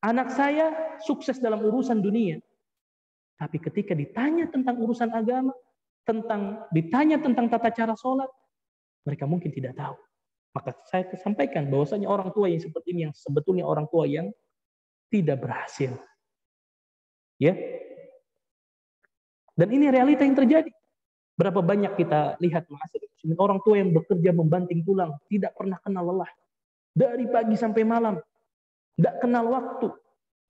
Anak saya sukses dalam urusan dunia. Tapi ketika ditanya tentang urusan agama, tentang ditanya tentang tata cara sholat, mereka mungkin tidak tahu. Maka saya sampaikan bahwasanya orang tua yang seperti ini yang sebetulnya orang tua yang tidak berhasil. Ya. Dan ini realita yang terjadi. Berapa banyak kita lihat orang tua yang bekerja membanting tulang, tidak pernah kenal lelah. Dari pagi sampai malam, tidak kenal waktu.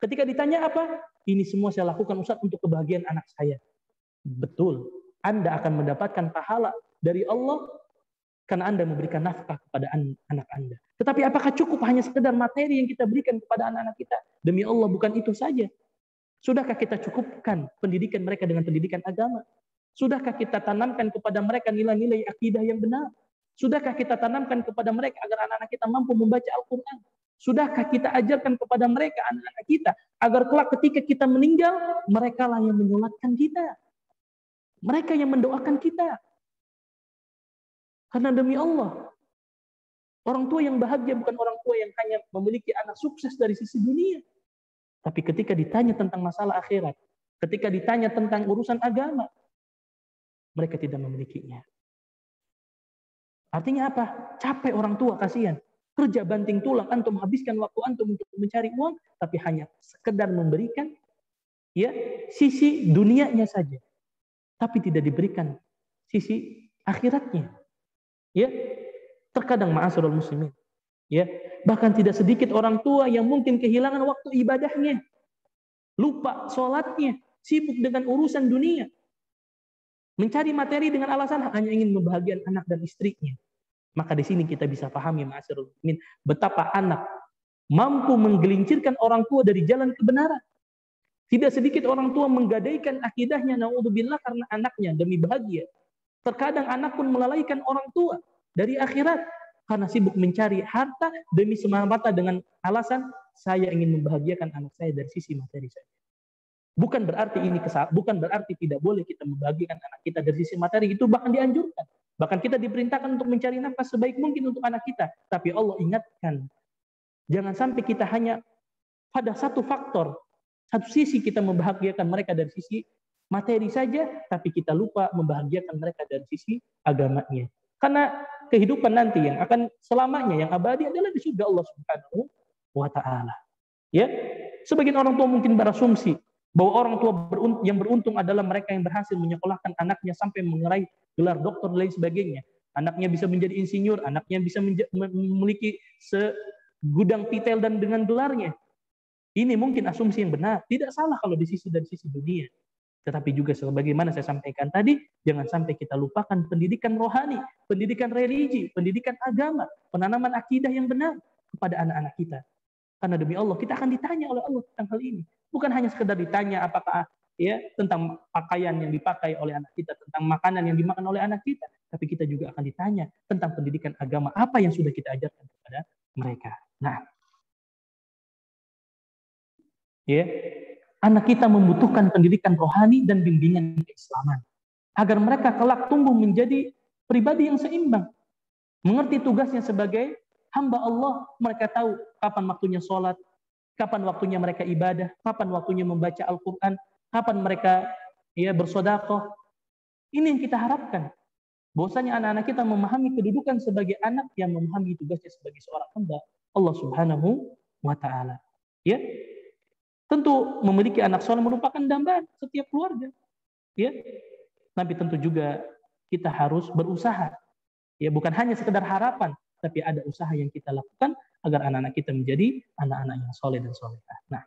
Ketika ditanya apa? Ini semua saya lakukan Ustaz untuk kebahagiaan anak saya. Betul. Anda akan mendapatkan pahala dari Allah karena Anda memberikan nafkah kepada anak Anda. Tetapi apakah cukup hanya sekedar materi yang kita berikan kepada anak-anak kita? Demi Allah bukan itu saja. Sudahkah kita cukupkan pendidikan mereka dengan pendidikan agama? Sudahkah kita tanamkan kepada mereka nilai-nilai akidah yang benar? Sudahkah kita tanamkan kepada mereka agar anak-anak kita mampu membaca Al-Quran? Sudahkah kita ajarkan kepada mereka anak-anak kita agar kelak ketika kita meninggal mereka lah yang menyolatkan kita? Mereka yang mendoakan kita. Karena demi Allah, orang tua yang bahagia bukan orang tua yang hanya memiliki anak sukses dari sisi dunia. Tapi ketika ditanya tentang masalah akhirat, ketika ditanya tentang urusan agama, mereka tidak memilikinya. Artinya apa? Capek orang tua, kasihan. Kerja banting tulang, antum habiskan waktu antum untuk mencari uang, tapi hanya sekedar memberikan ya sisi dunianya saja tapi tidak diberikan sisi akhiratnya. Ya, terkadang ma'asirul muslimin. Ya, bahkan tidak sedikit orang tua yang mungkin kehilangan waktu ibadahnya. Lupa sholatnya, sibuk dengan urusan dunia. Mencari materi dengan alasan hanya ingin membahagiakan anak dan istrinya. Maka di sini kita bisa pahami ma'asirul muslimin betapa anak mampu menggelincirkan orang tua dari jalan kebenaran. Tidak sedikit orang tua menggadaikan akidahnya naudzubillah karena anaknya demi bahagia. Terkadang anak pun melalaikan orang tua dari akhirat karena sibuk mencari harta demi semata dengan alasan saya ingin membahagiakan anak saya dari sisi materi saja. Bukan berarti ini kesal, bukan berarti tidak boleh kita membahagiakan anak kita dari sisi materi itu bahkan dianjurkan. Bahkan kita diperintahkan untuk mencari nafkah sebaik mungkin untuk anak kita. Tapi Allah ingatkan, jangan sampai kita hanya pada satu faktor satu sisi kita membahagiakan mereka dari sisi materi saja, tapi kita lupa membahagiakan mereka dari sisi agamanya. Karena kehidupan nanti yang akan selamanya, yang abadi adalah di surga Allah Subhanahu wa taala. Ya. Sebagian orang tua mungkin berasumsi bahwa orang tua yang beruntung adalah mereka yang berhasil menyekolahkan anaknya sampai mengerai gelar dokter dan lain sebagainya. Anaknya bisa menjadi insinyur, anaknya bisa memiliki segudang titel dan dengan gelarnya. Ini mungkin asumsi yang benar. Tidak salah kalau di sisi dari sisi dunia. Tetapi juga sebagaimana saya sampaikan tadi, jangan sampai kita lupakan pendidikan rohani, pendidikan religi, pendidikan agama, penanaman akidah yang benar kepada anak-anak kita. Karena demi Allah kita akan ditanya oleh Allah tentang hal ini. Bukan hanya sekedar ditanya apakah ya tentang pakaian yang dipakai oleh anak kita, tentang makanan yang dimakan oleh anak kita, tapi kita juga akan ditanya tentang pendidikan agama apa yang sudah kita ajarkan kepada mereka. Nah, Ya, anak kita membutuhkan pendidikan rohani dan bimbingan keislaman agar mereka kelak tumbuh menjadi pribadi yang seimbang, mengerti tugasnya sebagai hamba Allah. Mereka tahu kapan waktunya sholat, kapan waktunya mereka ibadah, kapan waktunya membaca Al-Quran, kapan mereka ya bersodakoh. Ini yang kita harapkan. Bahwasanya anak-anak kita memahami kedudukan sebagai anak yang memahami tugasnya sebagai seorang hamba Allah Subhanahu wa taala. Ya, Tentu memiliki anak soleh merupakan dambaan setiap keluarga. Ya. Tapi tentu juga kita harus berusaha. Ya, bukan hanya sekedar harapan, tapi ada usaha yang kita lakukan agar anak-anak kita menjadi anak-anak yang soleh dan solehah. Nah,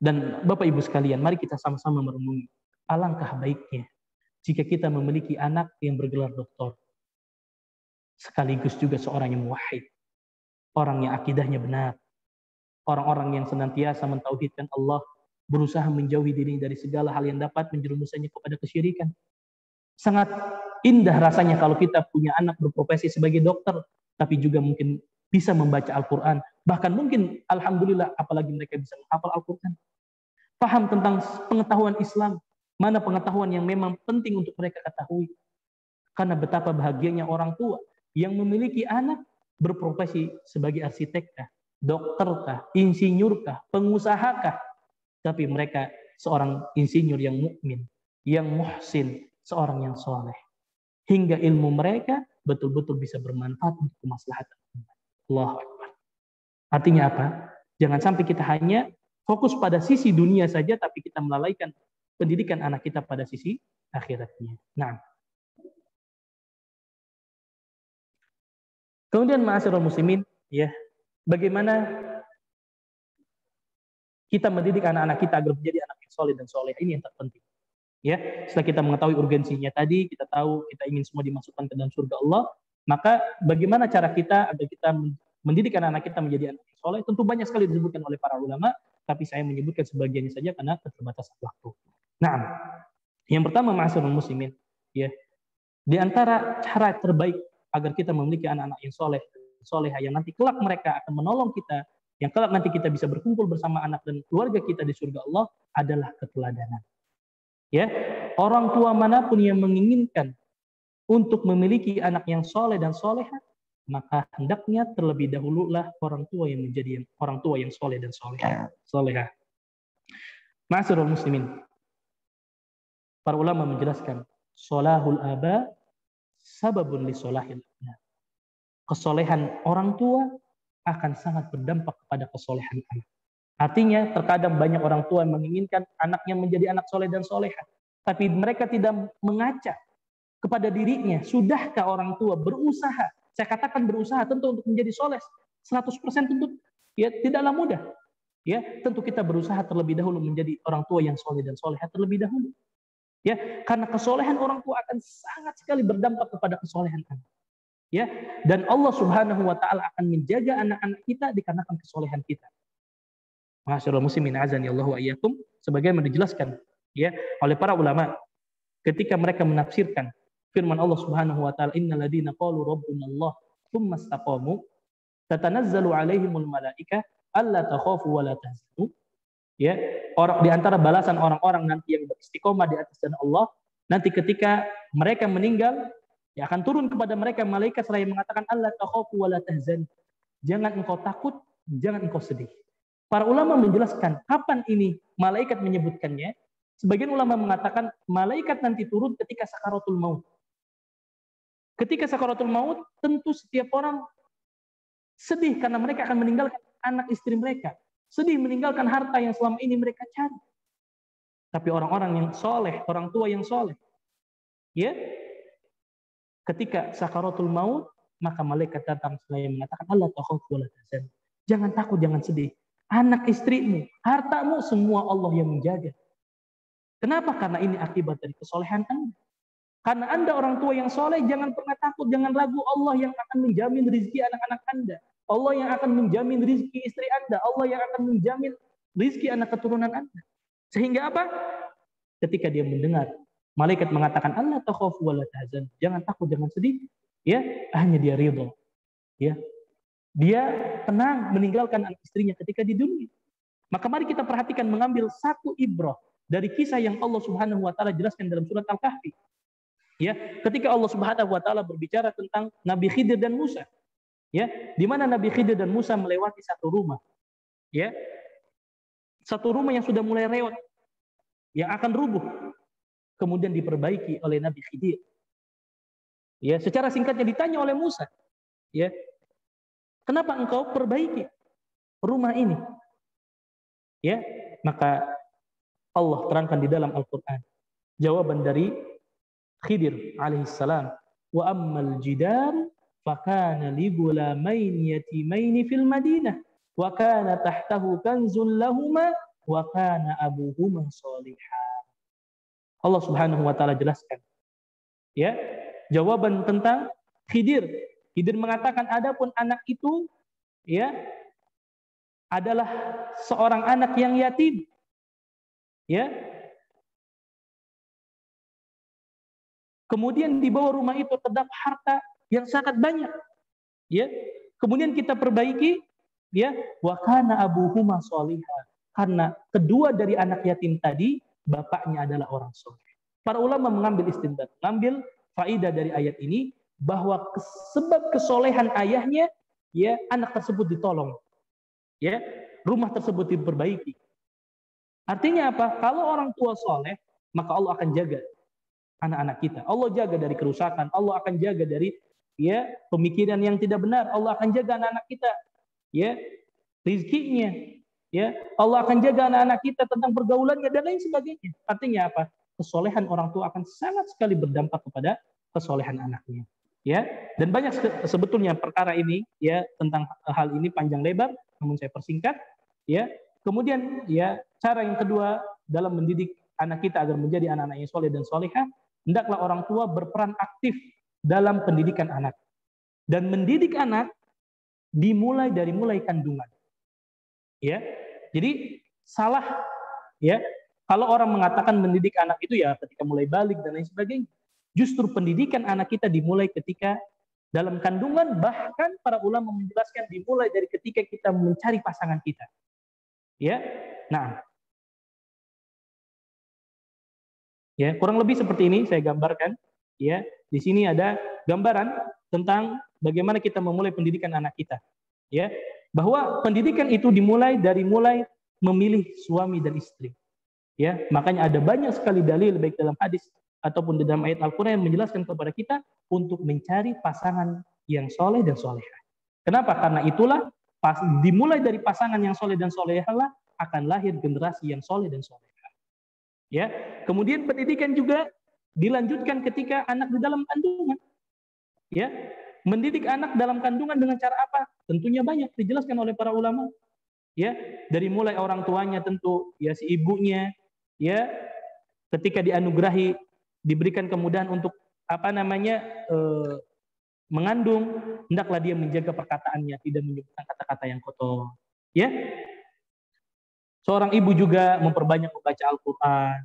dan Bapak Ibu sekalian, mari kita sama-sama merenungi alangkah baiknya jika kita memiliki anak yang bergelar doktor, sekaligus juga seorang yang muwahhid, orang yang akidahnya benar, orang-orang yang senantiasa mentauhidkan Allah berusaha menjauhi diri dari segala hal yang dapat menjerumuskannya kepada kesyirikan. Sangat indah rasanya kalau kita punya anak berprofesi sebagai dokter, tapi juga mungkin bisa membaca Al-Quran. Bahkan mungkin, Alhamdulillah, apalagi mereka bisa menghafal Al-Quran. Paham tentang pengetahuan Islam. Mana pengetahuan yang memang penting untuk mereka ketahui. Karena betapa bahagianya orang tua yang memiliki anak berprofesi sebagai arsitek kah, dokter kah, insinyur kah, pengusaha kah. Tapi mereka seorang insinyur yang mukmin, yang muhsin, seorang yang soleh. Hingga ilmu mereka betul-betul bisa bermanfaat untuk kemaslahatan Allah Akbar. Artinya apa? Jangan sampai kita hanya fokus pada sisi dunia saja, tapi kita melalaikan pendidikan anak kita pada sisi akhiratnya. Nah, Kemudian ma'asyiral muslimin, ya, bagaimana kita mendidik anak-anak kita agar menjadi anak yang soleh dan soleh ini yang terpenting. Ya, setelah kita mengetahui urgensinya tadi, kita tahu kita ingin semua dimasukkan ke dalam surga Allah, maka bagaimana cara kita agar kita mendidik anak-anak kita menjadi anak yang soleh? Tentu banyak sekali disebutkan oleh para ulama, tapi saya menyebutkan sebagiannya saja karena keterbatasan waktu. Nah, yang pertama ma'asyiral muslimin, ya, di antara cara terbaik agar kita memiliki anak-anak yang soleh, soleh yang nanti kelak mereka akan menolong kita, yang kelak nanti kita bisa berkumpul bersama anak dan keluarga kita di surga Allah adalah keteladanan. Ya, orang tua mana pun yang menginginkan untuk memiliki anak yang soleh dan soleha, maka hendaknya terlebih dahululah orang tua yang menjadi orang tua yang soleh dan soleha. soleha. Masyarul muslimin. Para ulama menjelaskan, solahul aba sababun li solahil Kesolehan orang tua akan sangat berdampak kepada kesolehan anak. Artinya terkadang banyak orang tua yang menginginkan anaknya menjadi anak soleh dan soleha. Tapi mereka tidak mengaca kepada dirinya. Sudahkah orang tua berusaha? Saya katakan berusaha tentu untuk menjadi soleh. 100% tentu ya tidaklah mudah. Ya, tentu kita berusaha terlebih dahulu menjadi orang tua yang soleh dan soleha terlebih dahulu. Ya, karena kesolehan orang tua akan sangat sekali berdampak kepada kesolehan anak. Ya, dan Allah Subhanahu wa taala akan menjaga anak-anak kita dikarenakan kesolehan kita. Masyaallah muslimin azan ya Allah wa iyyakum sebagaimana dijelaskan ya oleh para ulama ketika mereka menafsirkan firman Allah Subhanahu wa taala innal ladzina qalu rabbuna Allah tsumma istaqamu tatanazzalu alaihimul malaika alla takhafu wa la tahzanu. Ya orang di antara balasan orang-orang nanti yang beristiqomah di atas jalan Allah nanti ketika mereka meninggal ya akan turun kepada mereka malaikat seraya mengatakan Allah takhafu wa la tahzan jangan engkau takut jangan engkau sedih para ulama menjelaskan kapan ini malaikat menyebutkannya sebagian ulama mengatakan malaikat nanti turun ketika sakaratul maut ketika sakaratul maut tentu setiap orang sedih karena mereka akan meninggalkan anak istri mereka Sedih meninggalkan harta yang selama ini mereka cari. Tapi orang-orang yang soleh, orang tua yang soleh, ya, ketika sakaratul maut, maka malaikat datang selain mengatakan Allah takhafu Jangan takut, jangan sedih. Anak istrimu, hartamu semua Allah yang menjaga. Kenapa? Karena ini akibat dari kesolehan Anda. Karena Anda orang tua yang soleh, jangan pernah takut, jangan ragu Allah yang akan menjamin rezeki anak-anak Anda. Allah yang akan menjamin rizki istri Anda. Allah yang akan menjamin rizki anak keturunan Anda. Sehingga apa? Ketika dia mendengar malaikat mengatakan Allah takhafu wa la tahzan. Jangan takut, jangan sedih. Ya, hanya dia ridho. Ya. Dia tenang meninggalkan anak istrinya ketika di dunia. Maka mari kita perhatikan mengambil satu ibrah dari kisah yang Allah Subhanahu wa taala jelaskan dalam surat Al-Kahfi. Ya, ketika Allah Subhanahu wa taala berbicara tentang Nabi Khidir dan Musa ya di mana Nabi Khidir dan Musa melewati satu rumah ya satu rumah yang sudah mulai rewat yang akan rubuh kemudian diperbaiki oleh Nabi Khidir ya secara singkatnya ditanya oleh Musa ya kenapa engkau perbaiki rumah ini ya maka Allah terangkan di dalam Al-Qur'an jawaban dari Khidir alaihissalam wa ammal jidar fakana li gulamain yatimain fil Madinah wa kana tahtahu kanzun lahuma wa kana abuhuma salihah. Allah Subhanahu wa taala jelaskan. Ya, jawaban tentang Khidir. Khidir mengatakan adapun anak itu ya adalah seorang anak yang yatim. Ya. Kemudian di bawah rumah itu terdapat harta yang sangat banyak. Ya. Kemudian kita perbaiki ya wa kana abuhuma karena kedua dari anak yatim tadi bapaknya adalah orang soleh. Para ulama mengambil istinbat, mengambil faidah dari ayat ini bahwa sebab kesolehan ayahnya ya anak tersebut ditolong. Ya, rumah tersebut diperbaiki. Artinya apa? Kalau orang tua soleh, maka Allah akan jaga anak-anak kita. Allah jaga dari kerusakan. Allah akan jaga dari ya pemikiran yang tidak benar. Allah akan jaga anak-anak kita. Ya, rizkinya. Ya, Allah akan jaga anak-anak kita tentang pergaulannya dan lain sebagainya. Artinya apa? Kesolehan orang tua akan sangat sekali berdampak kepada kesolehan anaknya ya dan banyak sebetulnya perkara ini ya tentang hal ini panjang lebar namun saya persingkat ya. Kemudian ya cara yang kedua dalam mendidik anak kita agar menjadi anak-anak yang soleh dan solehah hendaklah orang tua berperan aktif dalam pendidikan anak. Dan mendidik anak dimulai dari mulai kandungan ya. Jadi salah ya. Kalau orang mengatakan mendidik anak itu ya ketika mulai balik dan lain sebagainya Justru pendidikan anak kita dimulai ketika dalam kandungan, bahkan para ulama menjelaskan dimulai dari ketika kita mencari pasangan kita. Ya, nah, ya kurang lebih seperti ini saya gambarkan. Ya, di sini ada gambaran tentang bagaimana kita memulai pendidikan anak kita. Ya, bahwa pendidikan itu dimulai dari mulai memilih suami dan istri. Ya, makanya ada banyak sekali dalil baik dalam hadis ataupun di dalam ayat Al-Quran yang menjelaskan kepada kita untuk mencari pasangan yang soleh dan soleha. Kenapa? Karena itulah pas, dimulai dari pasangan yang soleh dan soleha lah akan lahir generasi yang soleh dan soleha. Ya, kemudian pendidikan juga dilanjutkan ketika anak di dalam kandungan. Ya, mendidik anak dalam kandungan dengan cara apa? Tentunya banyak dijelaskan oleh para ulama. Ya, dari mulai orang tuanya tentu ya si ibunya, ya ketika dianugerahi diberikan kemudahan untuk apa namanya eh, mengandung, hendaklah dia menjaga perkataannya, tidak menyebutkan kata-kata yang kotor. Ya, seorang ibu juga memperbanyak membaca Al-Quran,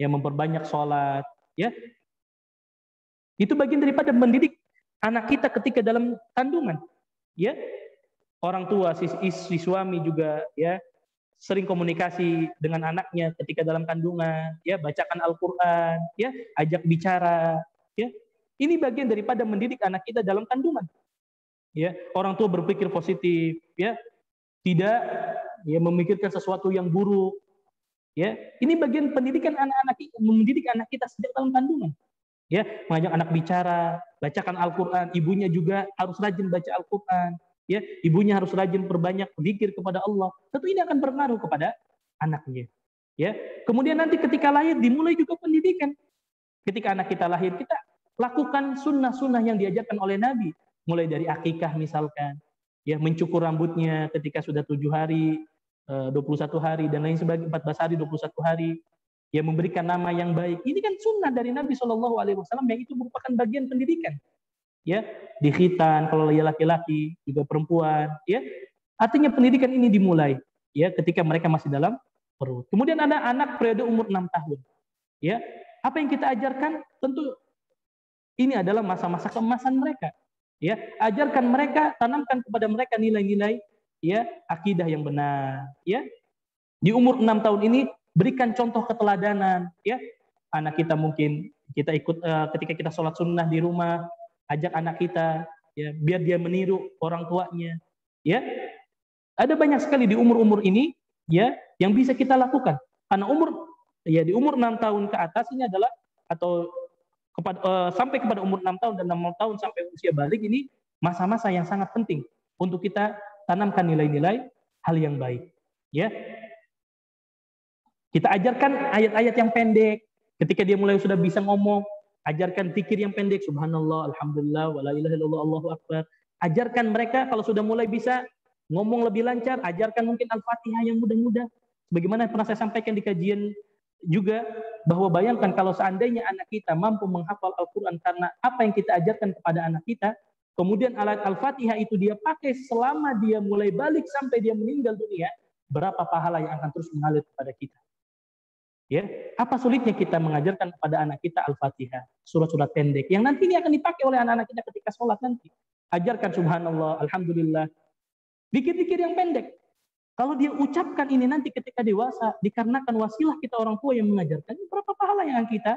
ya memperbanyak sholat, ya. Itu bagian daripada mendidik anak kita ketika dalam kandungan, ya. Orang tua, si, si suami juga, ya sering komunikasi dengan anaknya ketika dalam kandungan, ya bacakan Al-Qur'an, ya ajak bicara, ya. Ini bagian daripada mendidik anak kita dalam kandungan. Ya, orang tua berpikir positif, ya. Tidak ya memikirkan sesuatu yang buruk. Ya, ini bagian pendidikan anak-anak mendidik anak kita sejak dalam kandungan. Ya, mengajak anak bicara, bacakan Al-Qur'an, ibunya juga harus rajin baca Al-Qur'an ya ibunya harus rajin perbanyak berzikir kepada Allah. Tentu ini akan berpengaruh kepada anaknya. Ya kemudian nanti ketika lahir dimulai juga pendidikan. Ketika anak kita lahir kita lakukan sunnah-sunnah yang diajarkan oleh Nabi. Mulai dari akikah misalkan ya mencukur rambutnya ketika sudah tujuh hari 21 eh, hari dan lain sebagainya 14 hari 21 hari. Ya memberikan nama yang baik. Ini kan sunnah dari Nabi Shallallahu Alaihi Wasallam yang itu merupakan bagian pendidikan ya di khitan kalau laki-laki juga perempuan ya. Artinya pendidikan ini dimulai ya ketika mereka masih dalam perut. Kemudian ada anak periode umur enam tahun ya. Apa yang kita ajarkan? Tentu ini adalah masa-masa keemasan mereka ya. Ajarkan mereka tanamkan kepada mereka nilai-nilai ya akidah yang benar ya. Di umur enam tahun ini berikan contoh keteladanan ya. Anak kita mungkin kita ikut uh, ketika kita sholat sunnah di rumah ajak anak kita ya biar dia meniru orang tuanya ya. Ada banyak sekali di umur-umur ini ya yang bisa kita lakukan. Karena umur ya di umur enam tahun ke atas ini adalah atau kepada uh, sampai kepada umur enam tahun dan enam tahun sampai usia balik ini masa-masa yang sangat penting untuk kita tanamkan nilai-nilai hal yang baik ya. Kita ajarkan ayat-ayat yang pendek. Ketika dia mulai sudah bisa ngomong Ajarkan pikir yang pendek, subhanallah, alhamdulillah, wala ilaha illallah, Allahu akbar. Ajarkan mereka kalau sudah mulai bisa ngomong lebih lancar, ajarkan mungkin Al-Fatihah yang mudah-mudah. Bagaimana pernah saya sampaikan di kajian juga bahwa bayangkan kalau seandainya anak kita mampu menghafal Al-Quran karena apa yang kita ajarkan kepada anak kita, kemudian alat Al-Fatihah itu dia pakai selama dia mulai balik sampai dia meninggal dunia, berapa pahala yang akan terus mengalir kepada kita. Ya, apa sulitnya kita mengajarkan kepada anak kita Al-Fatihah, surat-surat pendek yang nanti ini akan dipakai oleh anak-anak kita ketika sholat nanti. Ajarkan subhanallah, alhamdulillah. Dikir-dikir yang pendek. Kalau dia ucapkan ini nanti ketika dewasa, dikarenakan wasilah kita orang tua yang mengajarkan, berapa pahala yang kita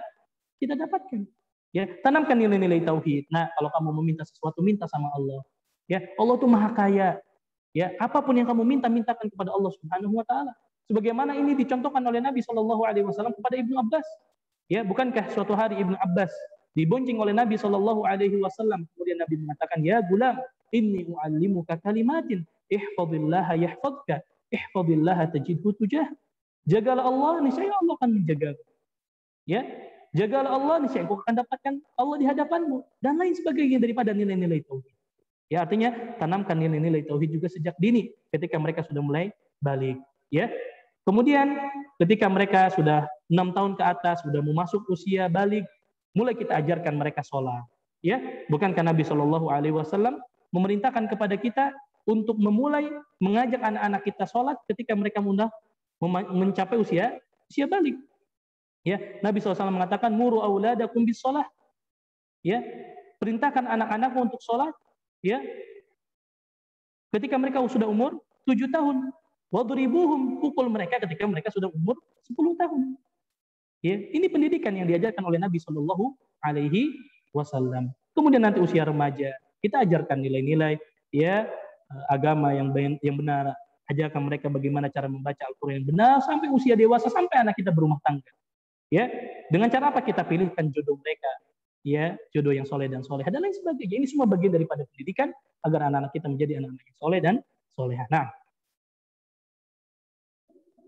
kita dapatkan. Ya, tanamkan nilai-nilai tauhid. Nah, kalau kamu meminta sesuatu, minta sama Allah. Ya, Allah itu maha kaya. Ya, apa pun yang kamu minta, mintakan kepada Allah Subhanahu wa taala. Sebagaimana ini dicontohkan oleh Nabi Shallallahu alaihi wasallam kepada Ibnu Abbas. Ya, bukankah suatu hari Ibnu Abbas dibonceng oleh Nabi Shallallahu alaihi wasallam, kemudian Nabi mengatakan, "Ya gulam, inni u'allimuka kalimatin ihfazillaha yahfazka ihfazillaha tajidhu tujah. Jagalah Allah niscaya Allah akan menjaga. Ya jagalah Allah niscaya engkau akan dapatkan Allah di hadapanmu dan lain sebagainya daripada nilai-nilai tauhid. Ya artinya tanamkan nilai-nilai tauhid juga sejak dini ketika mereka sudah mulai balik. Ya kemudian ketika mereka sudah enam tahun ke atas sudah memasuk usia balik mulai kita ajarkan mereka sholat ya bukankah Nabi Shallallahu Alaihi Wasallam memerintahkan kepada kita untuk memulai mengajak anak-anak kita sholat ketika mereka mudah mencapai usia usia balik. Ya, Nabi SAW mengatakan muru auladakum bis sholat. Ya, perintahkan anak-anakmu untuk sholat. Ya, ketika mereka sudah umur tujuh tahun. Wadribuhum pukul mereka ketika mereka sudah umur 10 tahun. Ya, ini pendidikan yang diajarkan oleh Nabi Shallallahu Alaihi Wasallam. Kemudian nanti usia remaja, kita ajarkan nilai-nilai ya eh, agama yang yang benar, ajarkan mereka bagaimana cara membaca Al-Qur'an yang benar sampai usia dewasa sampai anak kita berumah tangga. Ya, dengan cara apa kita pilihkan jodoh mereka? Ya, jodoh yang soleh dan soleh dan lain sebagainya. Ini semua bagian daripada pendidikan agar anak-anak kita menjadi anak-anak yang soleh dan soleh. Nah,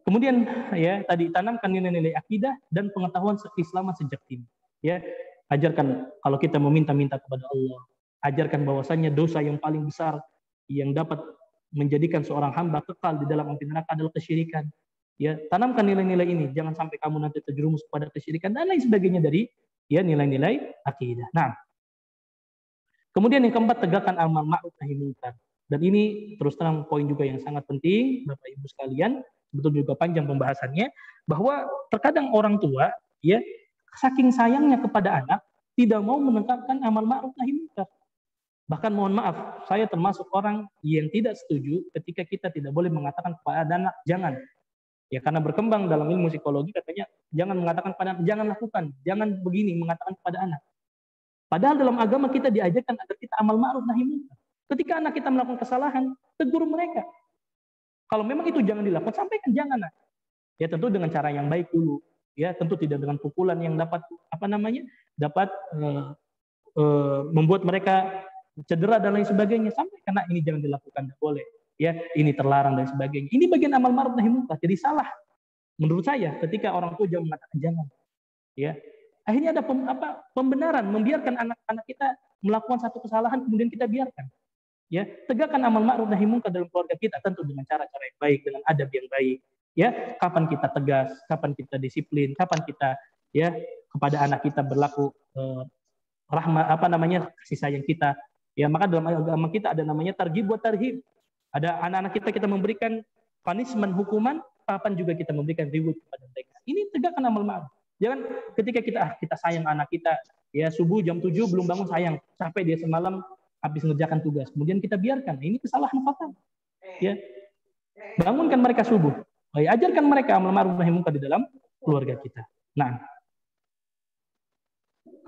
kemudian ya tadi tanamkan nilai-nilai akidah dan pengetahuan keislaman sejak dini. Ya, ajarkan kalau kita meminta-minta kepada Allah, ajarkan bahwasannya dosa yang paling besar yang dapat menjadikan seorang hamba kekal di dalam api neraka adalah kesyirikan. Ya, tanamkan nilai-nilai ini, jangan sampai kamu nanti terjerumus pada kesyirikan dan lain sebagainya dari ya nilai-nilai akidah. Nah, kemudian yang keempat tegakkan amal ma'ruf nahi munkar. Dan ini terus terang poin juga yang sangat penting Bapak Ibu sekalian, betul juga panjang pembahasannya bahwa terkadang orang tua ya saking sayangnya kepada anak tidak mau menegakkan amal ma'ruf nahi munkar. Bahkan mohon maaf, saya termasuk orang yang tidak setuju ketika kita tidak boleh mengatakan kepada anak jangan. Ya karena berkembang dalam ilmu psikologi katanya jangan mengatakan kepada anak, jangan lakukan, jangan begini mengatakan kepada anak. Padahal dalam agama kita diajarkan agar kita amal ma'ruf nahi munkar. Ketika anak kita melakukan kesalahan, tegur mereka. Kalau memang itu jangan dilakukan, sampaikan jangan. Ya tentu dengan cara yang baik dulu. Ya tentu tidak dengan pukulan yang dapat apa namanya dapat uh, uh, membuat mereka cedera dan lain sebagainya. Sampai karena ini jangan dilakukan tidak boleh. Ya ini terlarang dan sebagainya. Ini bagian amal ma'ruf nahi munkar jadi salah. Menurut saya ketika orang tua jangan mengatakan jangan. Ya. Akhirnya ada pem, apa, pembenaran. Membiarkan anak-anak kita melakukan satu kesalahan kemudian kita biarkan ya tegakkan amal ma'ruf nahi munkar dalam keluarga kita tentu dengan cara-cara yang baik dengan adab yang baik ya kapan kita tegas kapan kita disiplin kapan kita ya kepada anak kita berlaku eh, rahmat apa namanya kasih sayang kita Ya, maka dalam agama kita ada namanya targhib buat tarhib. Ada anak-anak kita kita memberikan punishment hukuman, kapan juga kita memberikan reward kepada mereka. Ini tegakkan amal ma'ruf. Jangan ketika kita ah, kita sayang anak kita, ya subuh jam 7 belum bangun sayang, sampai dia semalam habis mengerjakan tugas. Kemudian kita biarkan. Ini kesalahan fatal. Ya. Bangunkan mereka subuh. Baik, ajarkan mereka amal ma'ruf nahi munkar di dalam keluarga kita. Nah,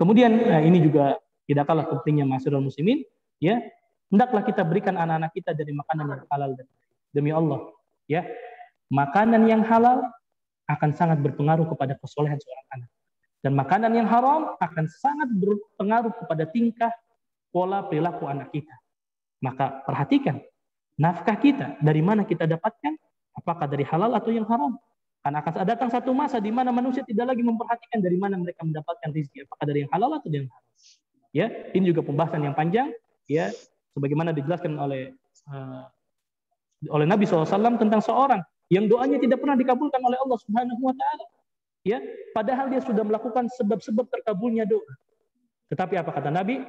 kemudian nah ini juga tidak kalah pentingnya masyarakat muslimin ya hendaklah kita berikan anak-anak kita dari makanan yang halal demi Allah ya makanan yang halal akan sangat berpengaruh kepada kesolehan seorang anak dan makanan yang haram akan sangat berpengaruh kepada tingkah pola perilaku anak kita maka perhatikan nafkah kita dari mana kita dapatkan apakah dari halal atau yang haram karena akan datang satu masa di mana manusia tidak lagi memperhatikan dari mana mereka mendapatkan rezeki apakah dari yang halal atau yang haram ya ini juga pembahasan yang panjang ya sebagaimana dijelaskan oleh uh, oleh Nabi SAW tentang seorang yang doanya tidak pernah dikabulkan oleh Allah Subhanahu wa taala. Ya, padahal dia sudah melakukan sebab-sebab terkabulnya doa. Tetapi apa kata Nabi?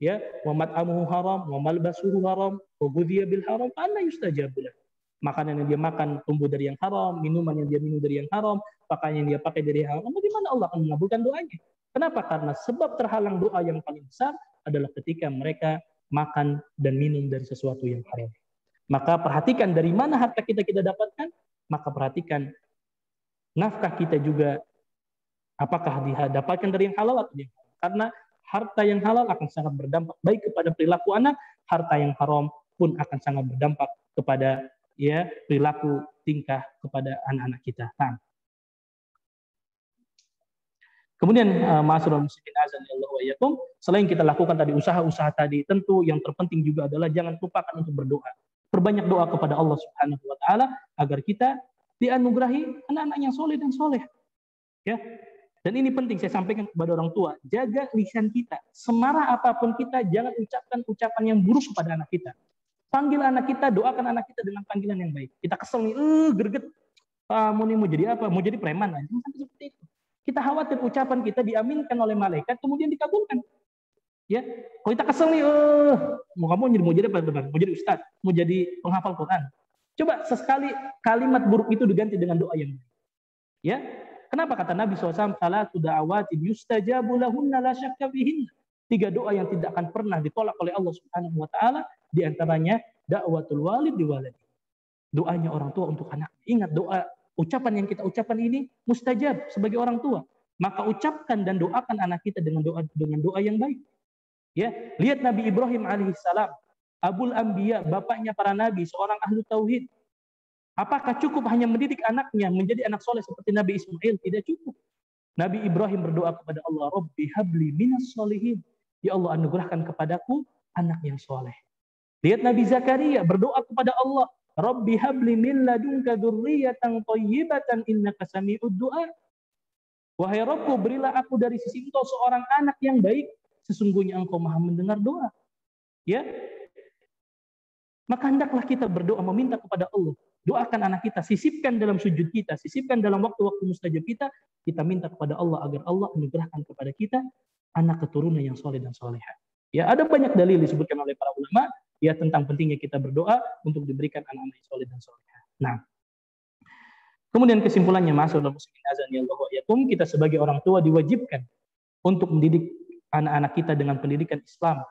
Ya, wa mat'amuhu haram, wa malbasuhu haram, wa bil haram, ana yustajabulah. makanan yang dia makan tumbuh dari yang haram, minuman yang dia minum dari yang haram, pakaian yang dia pakai dari yang haram, bagaimana Allah akan mengabulkan doanya? Kenapa? Karena sebab terhalang doa yang paling besar adalah ketika mereka makan dan minum dari sesuatu yang haram. Maka perhatikan dari mana harta kita kita dapatkan, maka perhatikan nafkah kita juga apakah didapatkan dari yang halal atau yang haram. Karena harta yang halal akan sangat berdampak baik kepada perilaku anak, harta yang haram pun akan sangat berdampak kepada ya perilaku tingkah kepada anak-anak kita. Nah. Kemudian uh, ma'asyiral muslimin azan Allah wa yakum, selain kita lakukan tadi usaha-usaha tadi, tentu yang terpenting juga adalah jangan lupakan untuk berdoa. Perbanyak doa kepada Allah Subhanahu wa taala agar kita dianugerahi anak-anak yang soleh dan soleh. Ya. Dan ini penting saya sampaikan kepada orang tua, jaga lisan kita. Semarah apa pun kita, jangan ucapkan ucapan yang buruk kepada anak kita. Panggil anak kita, doakan anak kita dengan panggilan yang baik. Kita kesel nih, eh greget. Kamu nih mau jadi apa? Mau jadi preman aja. seperti itu. Kita khawatir ucapan kita diaminkan oleh malaikat, kemudian dikabulkan. Ya, kalau kita kesel nih, eh, mau kamu jadi mau jadi apa? Mau jadi ustadz, mau jadi penghafal Quran. Coba sesekali kalimat buruk itu diganti dengan doa yang baik. Ya, kenapa kata Nabi SAW, salatu da'awatin yustajabu lahunna la syakka Tiga doa yang tidak akan pernah ditolak oleh Allah Subhanahu wa taala di antaranya dakwatul walid di walid. Doanya orang tua untuk anak. Ingat doa ucapan yang kita ucapkan ini mustajab sebagai orang tua. Maka ucapkan dan doakan anak kita dengan doa dengan doa yang baik. Ya, lihat Nabi Ibrahim alaihissalam, Abul Anbiya, bapaknya para nabi, seorang ahlu tauhid. Apakah cukup hanya mendidik anaknya menjadi anak soleh seperti Nabi Ismail? Tidak cukup. Nabi Ibrahim berdoa kepada Allah, Rabbi habli minas solihin. Ya Allah anugerahkan kepadaku anak yang soleh. Lihat Nabi Zakaria berdoa kepada Allah, Rabbi habli min ladunka dzurriyyatan thayyibatan innaka sami'ud du'a. Wahai Rabbku, berilah aku dari sisi engkau seorang anak yang baik. Sesungguhnya engkau maha mendengar doa. Ya, maka hendaklah kita berdoa meminta kepada Allah. Doakan anak kita, sisipkan dalam sujud kita, sisipkan dalam waktu-waktu mustajab kita, kita minta kepada Allah agar Allah anugerahkan kepada kita anak keturunan yang soleh dan soleha. Ya, ada banyak dalil disebutkan oleh para ulama ya tentang pentingnya kita berdoa untuk diberikan anak-anak yang soleh dan soleha. Nah, kemudian kesimpulannya masuk dalam muslimin azan ya Allah yakum kita sebagai orang tua diwajibkan untuk mendidik anak-anak kita dengan pendidikan Islam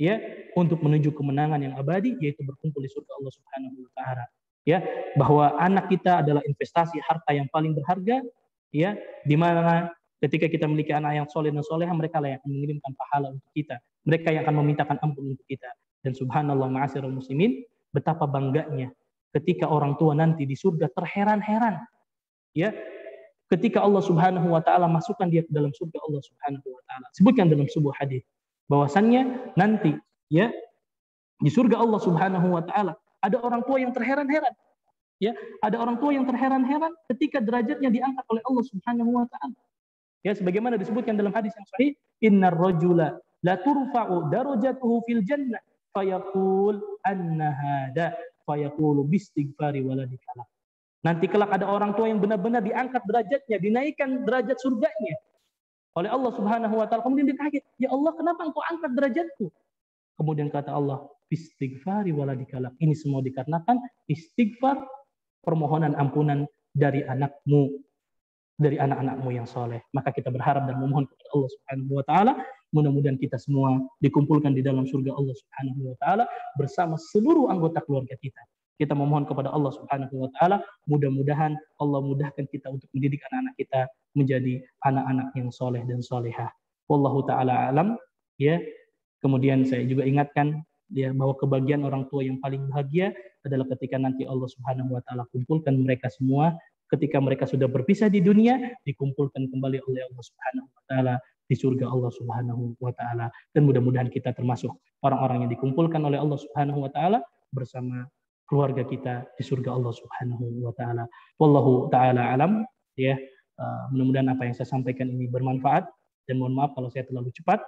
ya untuk menuju kemenangan yang abadi yaitu berkumpul di surga Allah Subhanahu wa taala ya bahwa anak kita adalah investasi harta yang paling berharga ya di mana Ketika kita memiliki anak yang soleh dan soleha, mereka lah yang akan mengirimkan pahala untuk kita. Mereka yang akan memintakan ampun untuk kita. Dan subhanallah ma'asirul muslimin, betapa bangganya ketika orang tua nanti di surga terheran-heran. Ya, ketika Allah Subhanahu wa taala masukkan dia ke dalam surga Allah Subhanahu wa taala. Sebutkan dalam sebuah hadis bahwasannya nanti ya di surga Allah Subhanahu wa taala ada orang tua yang terheran-heran. Ya, ada orang tua yang terheran-heran ketika derajatnya diangkat oleh Allah Subhanahu wa taala. Ya sebagaimana disebutkan dalam hadis yang sahih, innar rajula la turfa'u darajatuhu fil jannah fayaqul anna hada fayaqulu bistighfari. Nanti kelak ada orang tua yang benar-benar diangkat derajatnya, dinaikkan derajat surganya oleh Allah Subhanahu wa taala. Kemudian dia kaget, "Ya Allah, kenapa Engkau angkat derajatku?" Kemudian kata Allah, "Istighfari waladikala." Ini semua dikarenakan istighfar permohonan ampunan dari anakmu dari anak-anakmu yang soleh. Maka kita berharap dan memohon kepada Allah Subhanahu wa taala mudah-mudahan kita semua dikumpulkan di dalam surga Allah Subhanahu wa taala bersama seluruh anggota keluarga kita. Kita memohon kepada Allah Subhanahu wa taala mudah-mudahan Allah mudahkan kita untuk mendidik anak-anak kita menjadi anak-anak yang soleh dan solehah. Wallahu taala alam ya. Kemudian saya juga ingatkan ya bahwa kebahagiaan orang tua yang paling bahagia adalah ketika nanti Allah Subhanahu wa taala kumpulkan mereka semua ketika mereka sudah berpisah di dunia dikumpulkan kembali oleh Allah Subhanahu wa taala di surga Allah Subhanahu wa taala dan mudah-mudahan kita termasuk orang-orang yang dikumpulkan oleh Allah Subhanahu wa taala bersama keluarga kita di surga Allah Subhanahu wa taala. Wallahu taala alam ya. Uh, mudah-mudahan apa yang saya sampaikan ini bermanfaat dan mohon maaf kalau saya terlalu cepat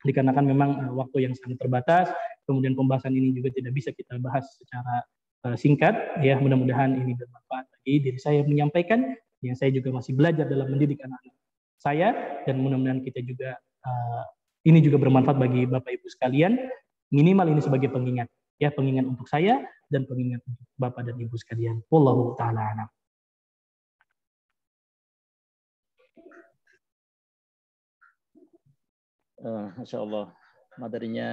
dikarenakan memang uh, waktu yang sangat terbatas. Kemudian pembahasan ini juga tidak bisa kita bahas secara uh, singkat ya. Mudah-mudahan ini bermanfaat bagi diri saya menyampaikan yang saya juga masih belajar dalam mendidik anak-anak saya dan mudah-mudahan kita juga uh, ini juga bermanfaat bagi Bapak Ibu sekalian minimal ini sebagai pengingat Ya, pengingat untuk saya dan pengingat untuk Bapak dan Ibu sekalian. Wallahu taala alam. Uh, Masya Allah, materinya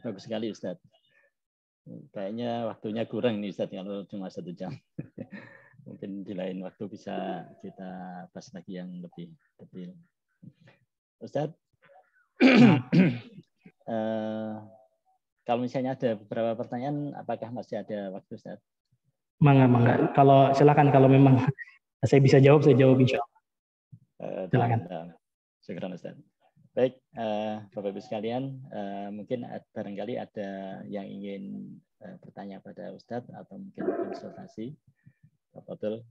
bagus sekali Ustaz. Kayaknya waktunya kurang nih Ustaz kalau cuma satu jam. Mungkin di lain waktu bisa kita bahas lagi yang lebih detail. Ustaz, uh, kalau misalnya ada beberapa pertanyaan, apakah masih ada waktu Ustaz? Mangga, mangga. Kalau silakan kalau memang saya bisa jawab, saya jawab insya Allah. Uh, silakan. Segera Ustaz. Baik, uh, Bapak Ibu sekalian, uh, mungkin barangkali ada yang ingin uh, bertanya pada Ustadz atau mungkin konsultasi. Bapak Betul,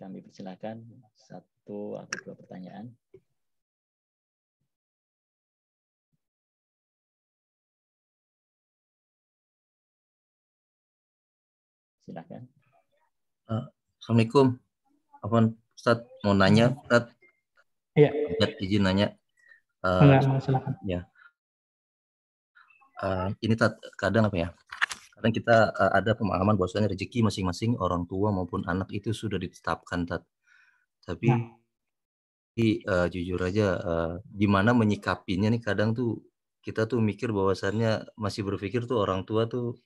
kami persilakan satu atau dua pertanyaan. Silakan. Uh, Assalamualaikum. Apa Ustadz mau nanya, Ustadz? Iya. Izin nanya Uh, Enggak, silakan. Ya. Uh, ini kadang apa ya? Kadang kita uh, ada pemahaman bahwasanya rezeki masing-masing orang tua maupun anak itu sudah ditetapkan, tat. Tapi nah. uh, jujur aja, uh, gimana menyikapinya nih kadang tuh kita tuh mikir bahwasannya masih berpikir tuh orang tua tuh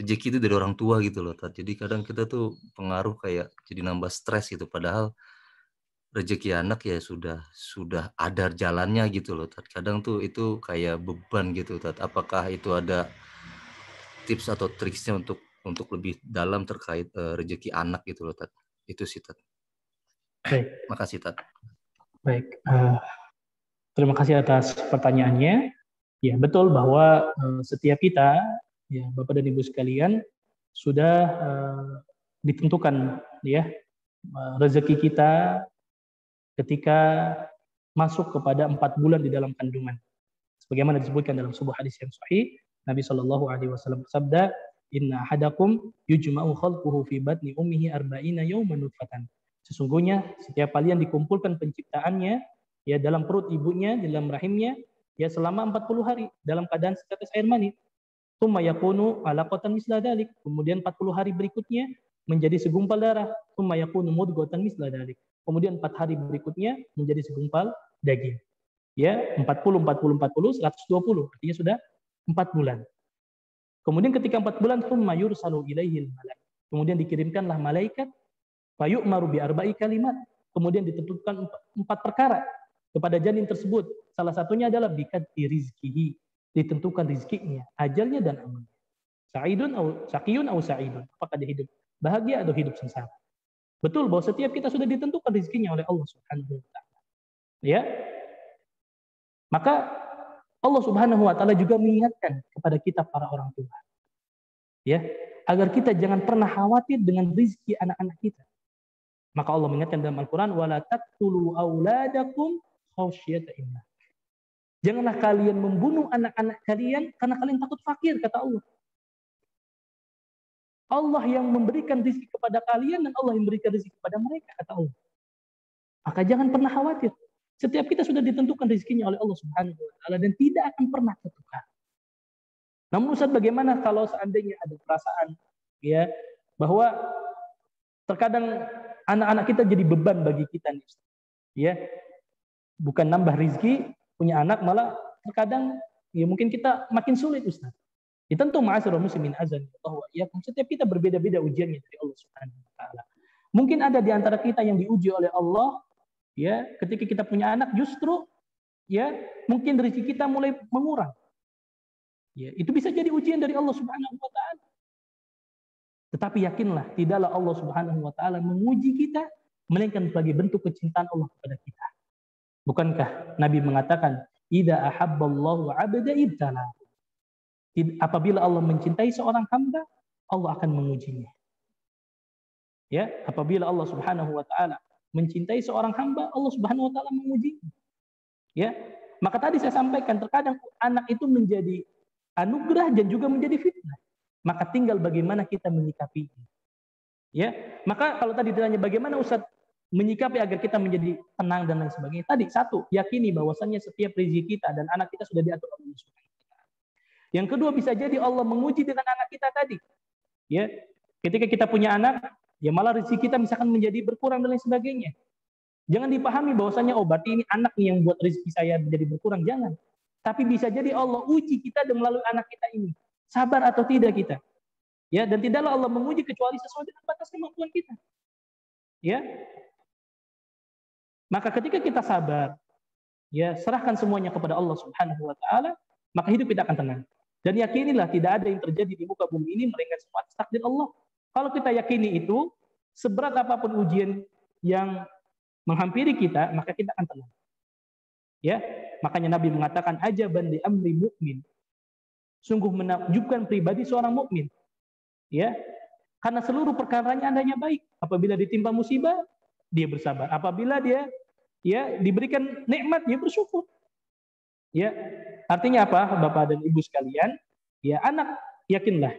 rezeki itu dari orang tua gitu loh. Tat. Jadi kadang kita tuh pengaruh kayak jadi nambah stres gitu. Padahal rezeki anak ya sudah sudah ada jalannya gitu loh. Kadang tuh itu kayak beban gitu. Tat. Apakah itu ada tips atau triksnya untuk untuk lebih dalam terkait uh, rezeki anak gitu loh, Tat. Itu sih, Tat. Baik. Makasih, Tat. Baik. Uh, terima kasih atas pertanyaannya. Ya, betul bahwa uh, setiap kita, ya Bapak dan Ibu sekalian, sudah uh, ditentukan ya rezeki kita ketika masuk kepada empat bulan di dalam kandungan. Sebagaimana disebutkan dalam sebuah hadis yang sahih, Nabi Shallallahu Alaihi Wasallam bersabda, Inna hadakum yujma'u khalquhu fi batni ummihi arba'ina yawman nutfatan. Sesungguhnya setiap kalian dikumpulkan penciptaannya ya dalam perut ibunya, dalam rahimnya ya selama 40 hari dalam keadaan setetes air mani. Tsumma yakunu alaqatan misla dalik. Kemudian 40 hari berikutnya menjadi segumpal darah. Tsumma yakunu mudghatan misla dalik kemudian empat hari berikutnya menjadi segumpal daging. Ya, 40 40 40 120 artinya sudah empat bulan. Kemudian ketika empat bulan tsumma yursalu ilaihil. Kemudian dikirimkanlah malaikat fayu'maru bi arba'i kalimat. Kemudian ditentukan empat perkara kepada janin tersebut. Salah satunya adalah bikat rizkihi. Ditentukan rizkinya, ajalnya dan amalnya. Sa'idun atau saqiyun atau sa'idun. Apakah dia hidup bahagia atau hidup sengsara? Betul bahwa setiap kita sudah ditentukan rezekinya oleh Allah Subhanahu wa taala. Ya. Maka Allah Subhanahu wa taala juga mengingatkan kepada kita para orang tua. Ya, agar kita jangan pernah khawatir dengan rezeki anak-anak kita. Maka Allah mengingatkan dalam Al-Qur'an wala taqtulu auladakum khasyyata imlaq. Janganlah kalian membunuh anak-anak kalian karena kalian takut fakir kata Allah. Allah yang memberikan rezeki kepada kalian dan Allah yang memberikan rezeki kepada mereka kata Allah. Maka jangan pernah khawatir. Setiap kita sudah ditentukan rezekinya oleh Allah Subhanahu wa taala dan tidak akan pernah tertukar. Namun Ustaz bagaimana kalau seandainya ada perasaan ya bahwa terkadang anak-anak kita jadi beban bagi kita nih Ustaz. Ya. Bukan nambah rezeki, punya anak malah terkadang ya mungkin kita makin sulit Ustaz. Ya tentu ma'asyiral muslimin azan ya setiap kita berbeda-beda ujiannya dari Allah Subhanahu wa taala. Mungkin ada di antara kita yang diuji oleh Allah ya ketika kita punya anak justru ya mungkin rezeki kita mulai mengurang. Ya, itu bisa jadi ujian dari Allah Subhanahu wa taala. Tetapi yakinlah tidaklah Allah Subhanahu wa taala menguji kita melainkan sebagai bentuk kecintaan Allah kepada kita. Bukankah Nabi mengatakan, "Idza ahabballahu 'abda ibtala." Apabila Allah mencintai seorang hamba, Allah akan mengujinya. Ya, apabila Allah Subhanahu wa taala mencintai seorang hamba, Allah Subhanahu wa taala menguji. Ya. Maka tadi saya sampaikan terkadang anak itu menjadi anugerah dan juga menjadi fitnah. Maka tinggal bagaimana kita menyikapinya. Ya. Maka kalau tadi ditanya bagaimana Ustaz menyikapi agar kita menjadi tenang dan lain sebagainya. Tadi satu, yakini bahwasannya setiap rezeki kita dan anak kita sudah diatur oleh Allah Yang kedua bisa jadi Allah menguji dengan anak kita tadi. Ya, ketika kita punya anak, ya malah rezeki kita misalkan menjadi berkurang dan lain sebagainya. Jangan dipahami bahwasanya oh ini anak yang buat rezeki saya menjadi berkurang, jangan. Tapi bisa jadi Allah uji kita dengan melalui anak kita ini. Sabar atau tidak kita. Ya, dan tidaklah Allah menguji kecuali sesuai dengan batas kemampuan kita. Ya. Maka ketika kita sabar, ya serahkan semuanya kepada Allah Subhanahu wa taala, maka hidup kita akan tenang. Dan yakinilah tidak ada yang terjadi di muka bumi ini melainkan semua takdir Allah. Kalau kita yakini itu, seberat apa pun ujian yang menghampiri kita, maka kita akan tenang. Ya, makanya Nabi mengatakan aja bandi amri mukmin. Sungguh menakjubkan pribadi seorang mukmin. Ya, karena seluruh perkaranya adanya baik. Apabila ditimpa musibah, dia bersabar. Apabila dia ya diberikan nikmat, dia bersyukur. Ya, artinya apa, Bapak dan Ibu sekalian? Ya, anak yakinlah,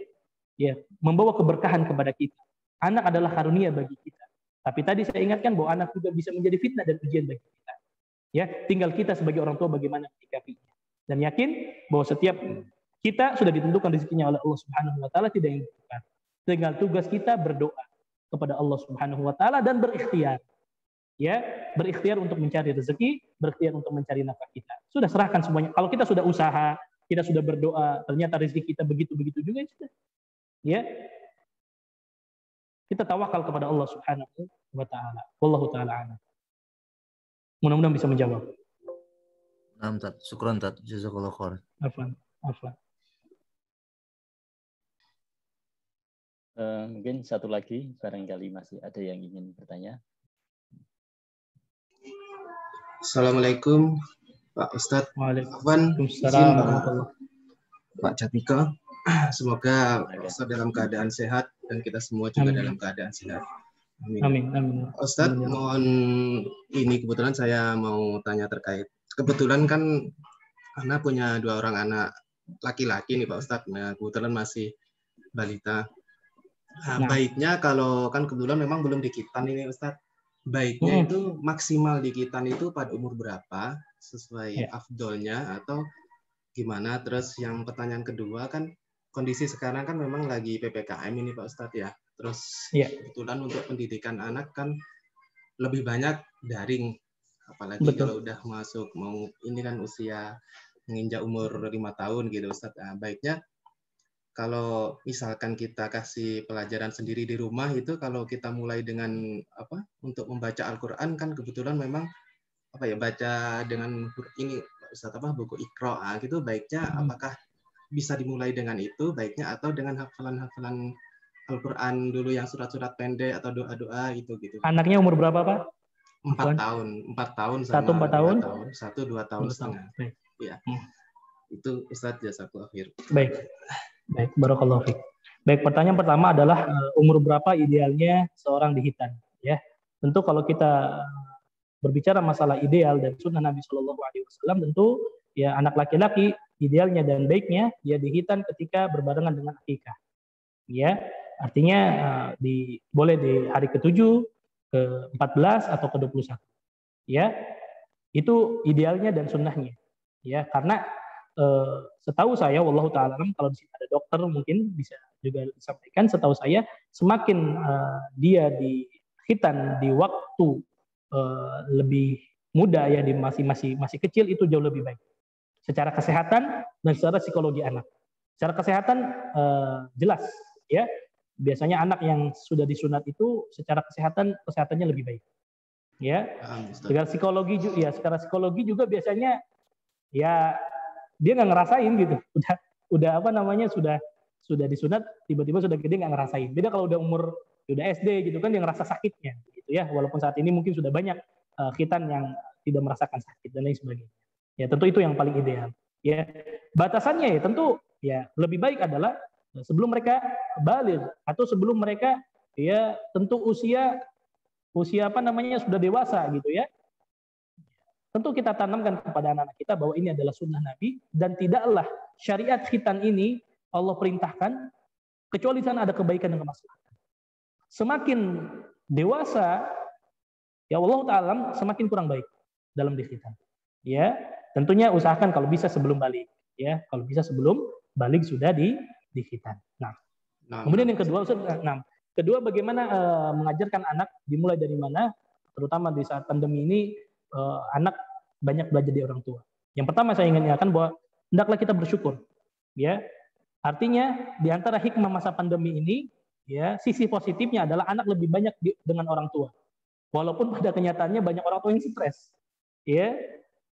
ya membawa keberkahan kepada kita. Anak adalah karunia bagi kita. Tapi tadi saya ingatkan bahwa anak juga bisa menjadi fitnah dan ujian bagi kita. Ya, tinggal kita sebagai orang tua bagaimana menyikapinya. Dan yakin bahwa setiap kita sudah ditentukan rezekinya oleh Allah Subhanahu wa taala tidak yang ditentukan. Tinggal tugas kita berdoa kepada Allah Subhanahu wa taala dan berikhtiar ya berikhtiar untuk mencari rezeki, berikhtiar untuk mencari nafkah kita. Sudah serahkan semuanya. Kalau kita sudah usaha, kita sudah berdoa, ternyata rezeki kita begitu-begitu juga ya sudah. Ya. Kita tawakal kepada Allah Subhanahu wa taala. Wallahu taala a'lam. Mudah-mudahan bisa menjawab. Nah, Tat. Syukran, Tat. Jazakallah khair. Afan. Afan. Uh, mungkin satu lagi, barangkali masih ada yang ingin bertanya. Assalamualaikum Pak Ustadz. Waalaikumsalam. Pak Catika. Semoga Ustadz dalam keadaan sehat dan kita semua juga Amin. dalam keadaan sehat. Amin. Amin. Amin. Ustadz, Amin. mohon ini kebetulan saya mau tanya terkait. Kebetulan kan Ana punya dua orang anak laki-laki nih Pak Ustadz. Nah, kebetulan masih balita. Nah, nah. baiknya kalau kan kebetulan memang belum dikitan ini Ustadz baiknya hmm. itu maksimal di Kitan itu pada umur berapa sesuai yeah. afdolnya atau gimana? Terus yang pertanyaan kedua kan kondisi sekarang kan memang lagi PPKM ini Pak Ustadz ya. Terus yeah. kebetulan untuk pendidikan anak kan lebih banyak daring apalagi Betul. kalau udah masuk mau ini kan usia menginjak umur lima tahun gitu Ustadz. Nah, baiknya kalau misalkan kita kasih pelajaran sendiri di rumah itu kalau kita mulai dengan apa untuk membaca Al-Qur'an kan kebetulan memang apa ya baca dengan ini Ustaz apa buku Iqra ah, gitu baiknya hmm. apakah bisa dimulai dengan itu baiknya atau dengan hafalan-hafalan Al-Qur'an dulu yang surat-surat pendek atau doa-doa itu gitu. Anaknya umur berapa, Pak? Empat tahun, empat tahun satu empat tahun? tahun, satu dua tahun setengah. Iya. Hmm. Itu Ustadz Jazakallah khair. Baik. Baik, barakallahu. Baik, pertanyaan pertama adalah eh, umur berapa idealnya seorang dihitan, ya. Tentu kalau kita berbicara masalah ideal dan sunnah Nabi Shallallahu Alaihi Wasallam, tentu ya anak laki-laki idealnya dan baiknya ya dihitan ketika berbarengan dengan akikah. Ya, artinya uh, di boleh di hari ke-7, ke-14 atau ke-21. Ya. Itu idealnya dan sunnahnya. Ya, karena uh, setahu saya wallahu taala kalau di sini ada dokter mungkin bisa juga disampaikan setahu saya semakin uh, dia di hitan di waktu uh, lebih muda ya di masih masih masih kecil itu jauh lebih baik secara kesehatan dan secara psikologi anak. Secara kesehatan jelas ya biasanya anak yang sudah disunat itu secara kesehatan kesehatannya lebih baik. Ya. Secara psikologi juga ya secara psikologi juga biasanya ya dia nggak ngerasain gitu. Udah udah apa namanya sudah sudah disunat tiba-tiba sudah gede nggak ngerasain. Beda kalau udah umur udah SD gitu kan dia ngerasa sakitnya gitu ya. Walaupun saat ini mungkin sudah banyak uh, khitan yang tidak merasakan sakit dan lain sebagainya. Ya tentu itu yang paling ideal ya. Batasannya ya tentu ya lebih baik adalah sebelum mereka balik atau sebelum mereka ya tentu usia usia apa namanya sudah dewasa gitu ya Tentu kita tanamkan kepada anak-anak kita bahwa ini adalah sunnah Nabi dan tidaklah syariat khitan ini Allah perintahkan kecuali sana ada kebaikan dan kemaslahatan. Semakin dewasa, ya Allah Ta'ala semakin kurang baik dalam dikhitan. Ya, tentunya usahakan kalau bisa sebelum balik. Ya, kalau bisa sebelum balik sudah di di khitan. Nah, nah kemudian yang kedua Ustaz, nah, kedua bagaimana uh, mengajarkan anak dimulai dari mana? Terutama di saat pandemi ini uh, anak banyak belajar di orang tua. Yang pertama saya ingin ingatkan bahwa hendaklah kita bersyukur. Ya. Artinya di antara hikmah masa pandemi ini ya sisi positifnya adalah anak lebih banyak di, dengan orang tua. Walaupun pada kenyataannya banyak orang tua yang stres. Ya.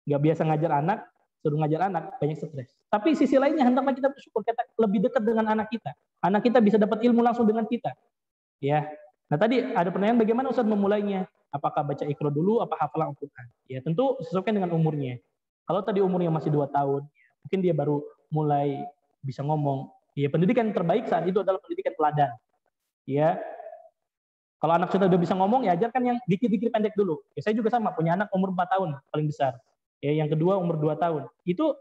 nggak biasa ngajar anak, suruh ngajar anak banyak stres. Tapi sisi lainnya hendaklah kita bersyukur kita lebih dekat dengan anak kita. Anak kita bisa dapat ilmu langsung dengan kita. Ya. Nah tadi ada pertanyaan bagaimana Ustaz memulainya? Apakah baca ikro dulu, apa hafalan Al-Quran? Ya tentu sesuaikan dengan umurnya. Kalau tadi umurnya masih dua tahun, mungkin dia baru mulai bisa ngomong. Ya pendidikan terbaik saat itu adalah pendidikan teladan. Ya, kalau anak sudah bisa ngomong, ya ajarkan yang dikit-dikit pendek dulu. Ya, saya juga sama, punya anak umur 4 tahun paling besar. Ya, yang kedua umur 2 tahun. Itu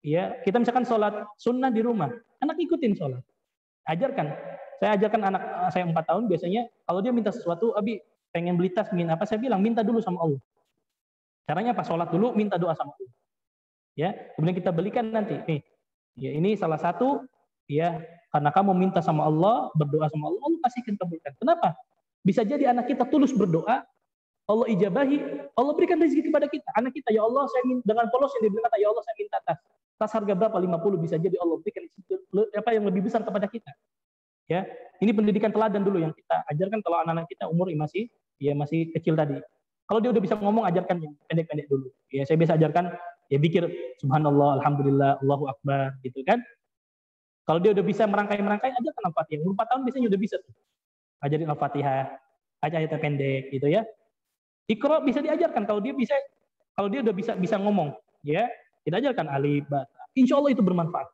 ya kita misalkan sholat sunnah di rumah, anak ikutin sholat. Ajarkan. Saya ajarkan anak saya 4 tahun biasanya kalau dia minta sesuatu, Abi pengen beli tas, ingin apa, saya bilang minta dulu sama Allah. Caranya apa? Sholat dulu, minta doa sama Allah. Ya, kemudian kita belikan nanti. Nih, ya ini salah satu ya karena kamu minta sama Allah, berdoa sama Allah, Allah pasti akan kabulkan. Kenapa? Bisa jadi anak kita tulus berdoa, Allah ijabahi, Allah berikan rezeki kepada kita. Anak kita, ya Allah, saya minta, dengan polos yang diberikan, ya Allah, saya minta tas. Tas harga berapa? 50 bisa jadi Allah berikan apa yang lebih besar kepada kita. Ya, ini pendidikan teladan dulu yang kita ajarkan kalau anak-anak kita umur masih ya masih kecil tadi. Kalau dia udah bisa ngomong, ajarkan yang pendek-pendek dulu. Ya, saya biasa ajarkan ya pikir subhanallah, alhamdulillah, Allahu akbar gitu kan. Kalau dia udah bisa merangkai-merangkai, ajarkan Al-Fatihah. Umur 4 tahun biasanya udah bisa ajarin Al-Fatihah, ayat-ayat pendek gitu ya. Ikro bisa diajarkan kalau dia bisa kalau dia udah bisa bisa ngomong, ya. Kita ajarkan alif, ba. Insya Allah itu bermanfaat.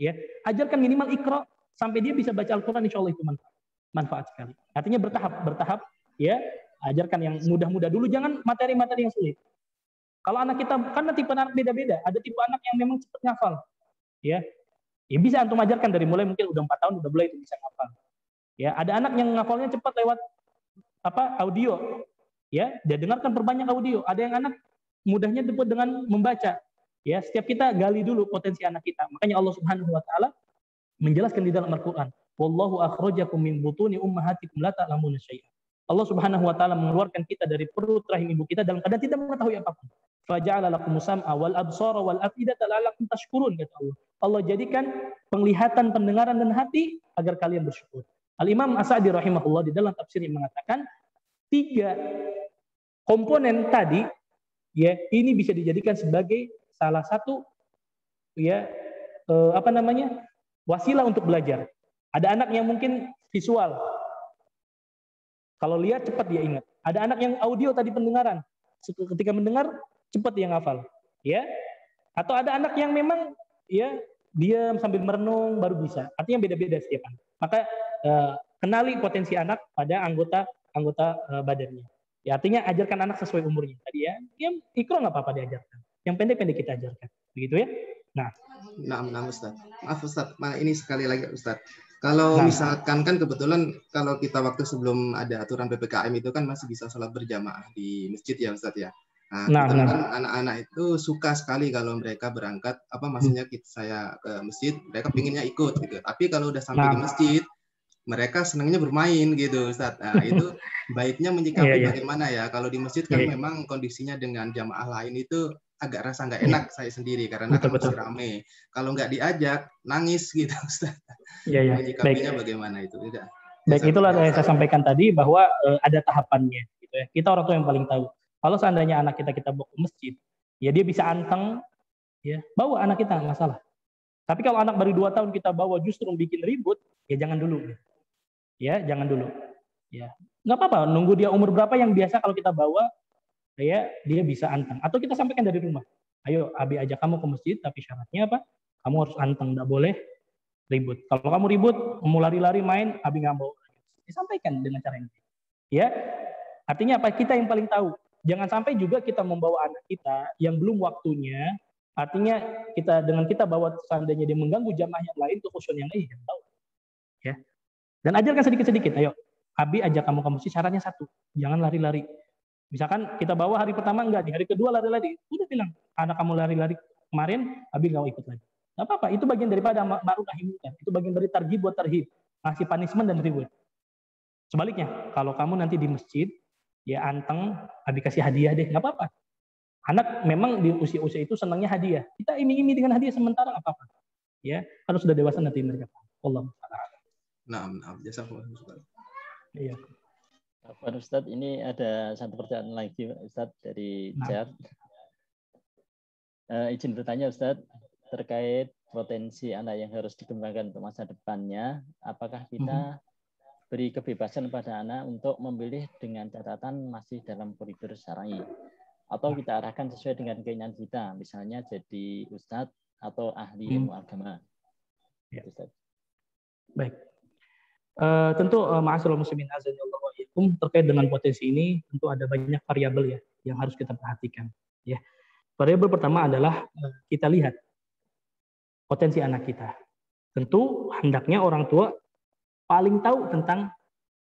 Ya, ajarkan minimal ikro sampai dia bisa baca Al-Quran, insya Allah itu manfaat, manfaat sekali. Artinya bertahap, bertahap, ya. Ajarkan yang mudah-mudah dulu, jangan materi-materi yang sulit. Kalau anak kita, karena tipe anak beda-beda, ada tipe anak yang memang cepat ngafal, ya. Ya bisa antum ajarkan dari mulai mungkin udah empat tahun udah mulai itu bisa ngafal. Ya, ada anak yang ngafalnya cepat lewat apa audio. Ya, dia dengarkan perbanyak audio. Ada yang anak mudahnya dengan membaca. Ya, setiap kita gali dulu potensi anak kita. Makanya Allah Subhanahu wa taala menjelaskan di dalam Al-Qur'an, "Wallahu akhrajakum min butuni ummahatikum la ta'lamuna syai'an." Allah Subhanahu wa taala mengeluarkan kita dari perut rahim ibu kita dalam keadaan tidak mengetahui apa pun. Faja'ala lakum sam'a wal absara wal afidata la'allakum tashkurun kata Allah. Allah jadikan penglihatan, pendengaran dan hati agar kalian bersyukur. Al-Imam Asadi rahimahullah di dalam tafsir mengatakan tiga komponen tadi ya ini bisa dijadikan sebagai salah satu ya eh, apa namanya wasilah untuk belajar. Ada anak yang mungkin visual. Kalau lihat cepat dia ingat. Ada anak yang audio tadi pendengaran. Ketika mendengar cepat dia ngafal. Ya. Atau ada anak yang memang ya diam sambil merenung baru bisa. Artinya beda-beda setiap anak. Maka uh, kenali potensi anak pada anggota anggota uh, badannya. Ya, artinya ajarkan anak sesuai umurnya. Tadi ya, dia ikro nggak apa-apa diajarkan. Yang pendek-pendek kita ajarkan. Begitu ya? Nah. Nah, nah Ustaz. Maaf Ustaz, ini sekali lagi Ustaz. Kalau nah. misalkan kan kebetulan kalau kita waktu sebelum ada aturan PPKM itu kan masih bisa sholat berjamaah di masjid ya Ustaz ya. Nah, nah, nah. kan anak-anak itu suka sekali kalau mereka berangkat apa maksudnya kita saya ke masjid, mereka pinginnya ikut gitu. Tapi kalau udah sampai nah. di masjid, mereka senangnya bermain gitu Ustaz. Nah, itu baiknya menyikapi yeah, yeah. bagaimana ya? Kalau di masjid kan yeah, yeah. memang kondisinya dengan jamaah lain itu agak rasa nggak iya. enak yeah. saya sendiri karena betul, kan masih rame. Kalau nggak diajak nangis gitu Ustaz. Yeah. Menyikapinya Baik. bagaimana itu? Tidak. Baik, itulah yang saya sampaikan tadi bahwa uh, ada tahapannya gitu ya. Kita orang tua yang paling tahu. Kalau seandainya anak kita kita bawa ke masjid, ya dia bisa anteng ya, bawa anak kita masalah. Tapi kalau anak baru dua tahun kita bawa justru bikin ribut, ya jangan dulu. Ya, jangan dulu. Ya, nggak apa-apa. Nunggu dia umur berapa yang biasa kalau kita bawa, ya dia bisa anteng. Atau kita sampaikan dari rumah. Ayo, Abi ajak kamu ke masjid, tapi syaratnya apa? Kamu harus anteng, nggak boleh ribut. Kalau kamu ribut, mau lari-lari main, Abi nggak mau. Disampaikan dengan cara ini. Ya, artinya apa? Kita yang paling tahu. Jangan sampai juga kita membawa anak kita yang belum waktunya, artinya kita dengan kita bawa seandainya dia mengganggu jamaah yang lain, tuh yang lain, jangan tahu. Ya, dan ajarkan sedikit-sedikit. Ayo, Abi ajak kamu ke masjid syaratnya satu. Jangan lari-lari. Misalkan kita bawa hari pertama enggak, di hari kedua lari-lari. Udah bilang, anak kamu lari-lari kemarin, Abi nggak ikut lagi. Nggak apa-apa, itu bagian daripada ma'ruf nahi. Itu bagian dari targhib buat tarhib, ngasih punishment dan reward. Sebaliknya, kalau kamu nanti di masjid, ya anteng, abi kasih hadiah deh, nggak apa-apa. Anak memang di usia-usia itu senangnya hadiah. Kita iming-iming dengan hadiah sementara nggak apa-apa. Ya, kalau sudah dewasa nanti mereka Allah Nah, nah, jasa Iya. Pak Ustadz, ini ada satu pertanyaan lagi Ustadz dari nah. chat. Uh, izin bertanya Ustadz, terkait potensi anak yang harus dikembangkan untuk masa depannya, apakah kita hmm. beri kebebasan pada anak untuk memilih dengan catatan masih dalam koridor syar'i atau kita arahkan sesuai dengan keinginan kita, misalnya jadi ustadz atau ahli hmm. ilmu agama. Ya. Ustadz. Baik. Uh, tentu uh, ma'asyiral muslimin azanillahu terkait dengan potensi ini tentu ada banyak variabel ya yang harus kita perhatikan ya. Variabel pertama adalah uh, kita lihat potensi anak kita. Tentu hendaknya orang tua paling tahu tentang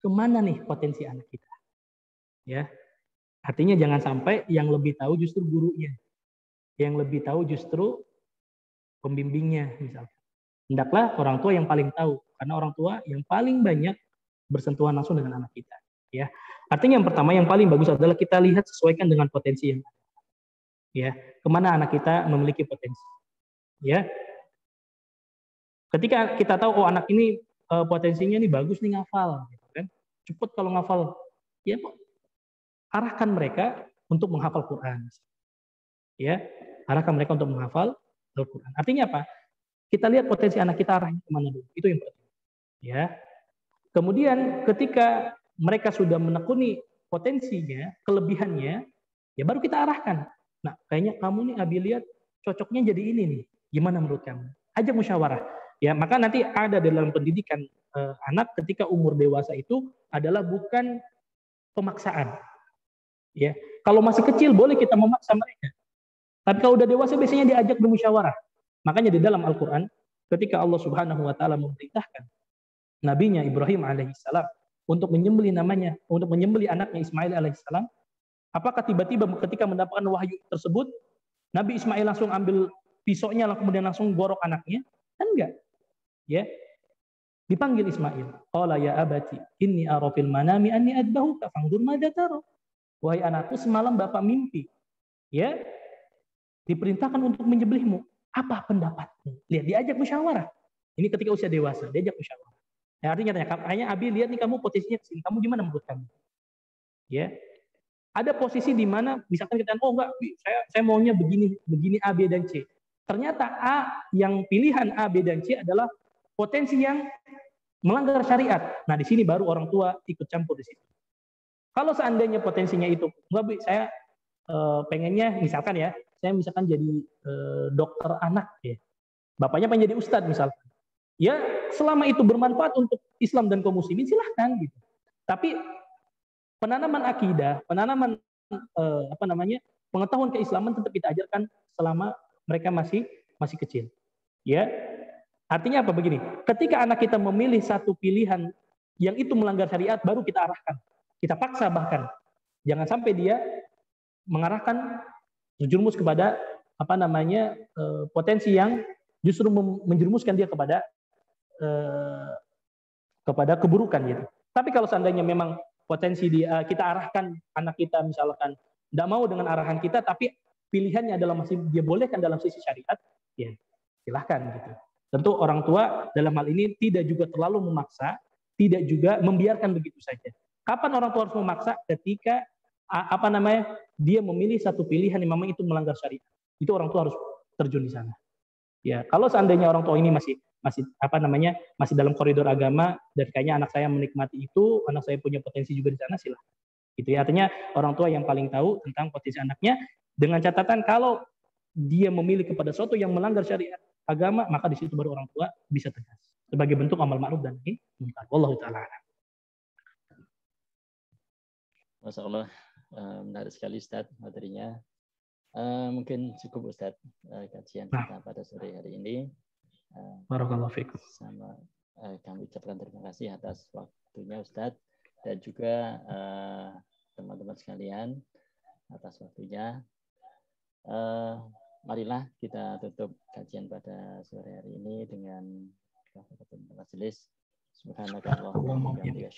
ke mana nih potensi anak kita. Ya, Artinya jangan sampai yang lebih tahu justru gurunya. Yang lebih tahu justru pembimbingnya misalnya. Hendaklah orang tua yang paling tahu karena orang tua yang paling banyak bersentuhan langsung dengan anak kita, ya. Artinya yang pertama yang paling bagus adalah kita lihat sesuaikan dengan potensi yang ada. Ya, ke mana anak kita memiliki potensi. Ya. Ketika kita tahu oh anak ini uh, potensinya ini bagus nih ngafal, gitu kan. Cepet kalau ngafal. Ya, arahkan mereka untuk menghafal Quran. Ya, arahkan mereka untuk menghafal Al-Quran. Artinya apa? Kita lihat potensi anak kita arahnya ke mana dulu. Itu yang penting. Ya. Kemudian ketika mereka sudah menekuni potensinya, kelebihannya, ya baru kita arahkan. Nah, kayaknya kamu nih Abi lihat cocoknya jadi ini nih. Gimana menurut kamu? Ajak musyawarah. Ya, maka nanti ada dalam pendidikan eh, anak ketika umur dewasa itu adalah bukan pemaksaan, Ya, kalau masih kecil boleh kita memaksa mereka. Tapi kalau udah dewasa biasanya diajak bermusyawarah. Makanya di dalam Al-Qur'an ketika Allah Subhanahu wa taala memerintahkan nabinya Ibrahim alaihissalam untuk menyembeli namanya, untuk menyembeli anaknya Ismail alaihissalam, apakah tiba-tiba ketika mendapatkan wahyu tersebut Nabi Ismail langsung ambil pisaunya lalu kemudian langsung gorok anaknya? Kan enggak. Ya. Dipanggil Ismail. Qala ya abati inni arafil manami anni adbahuka fangdur madza. Wahai anakku, semalam Bapak mimpi. Ya, diperintahkan untuk menyembelihmu. Apa pendapatmu? Lihat, diajak musyawarah. Ini ketika usia dewasa, diajak musyawarah. Ya, artinya tanya, kayaknya Abi lihat nih kamu posisinya ke sini. Kamu gimana menurut kamu? Ya, ada posisi di mana misalkan kita oh enggak saya saya maunya begini begini A B dan C ternyata A yang pilihan A B dan C adalah potensi yang melanggar syariat nah di sini baru orang tua ikut campur di situ kalau seandainya potensinya itu, enggak Bu, saya uh, pengennya misalkan ya, saya misalkan jadi uh, dokter anak ya. Bapaknya pengen jadi ustadz misalkan. Ya, selama itu bermanfaat untuk Islam dan kaum muslimin silahkan gitu. Tapi penanaman akidah, penanaman uh, apa namanya? pengetahuan keislaman tetap kita ajarkan selama mereka masih masih kecil. Ya. Artinya apa begini? Ketika anak kita memilih satu pilihan yang itu melanggar syariat baru kita arahkan kita paksa bahkan. Jangan sampai dia mengarahkan menjerumus kepada apa namanya eh, potensi yang justru menjerumuskan dia kepada eh, kepada keburukan gitu. Tapi kalau seandainya memang potensi dia kita arahkan anak kita misalkan tidak mau dengan arahan kita tapi pilihannya adalah masih dia bolehkan dalam sisi syariat ya silahkan gitu. Tentu orang tua dalam hal ini tidak juga terlalu memaksa, tidak juga membiarkan begitu saja. Kapan orang tua harus memaksa? Ketika apa namanya dia memilih satu pilihan yang memang itu melanggar syariat. Itu orang tua harus terjun di sana. Ya, kalau seandainya orang tua ini masih masih apa namanya masih dalam koridor agama dan kayaknya anak saya menikmati itu, anak saya punya potensi juga di sana silahkan. Itu ya artinya orang tua yang paling tahu tentang potensi anaknya dengan catatan kalau dia memilih kepada sesuatu yang melanggar syariat agama, maka di situ baru orang tua bisa tegas sebagai bentuk amal ma'ruf dan nahi munkar. Wallahu taala. Masya Allah, uh, menarik sekali Ustaz materinya. Uh, mungkin cukup Ustaz uh, kajian nah. kita pada sore hari ini. Uh, Barakallahu fikum. Sama uh, kami ucapkan terima kasih atas waktunya Ustaz dan juga teman-teman uh, sekalian atas waktunya. Marilah kita tutup kajian pada sore hari ini dengan kafaratul majelis. Subhanakallahumma wa bihamdika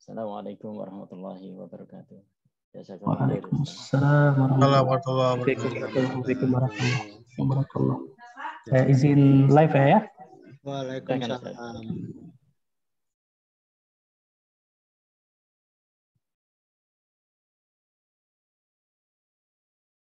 Assalamualaikum warahmatullahi wabarakatuh. Waalaikumsalam warahmatullahi wabarakatuh. Saya izin live ya. Waalaikumsalam.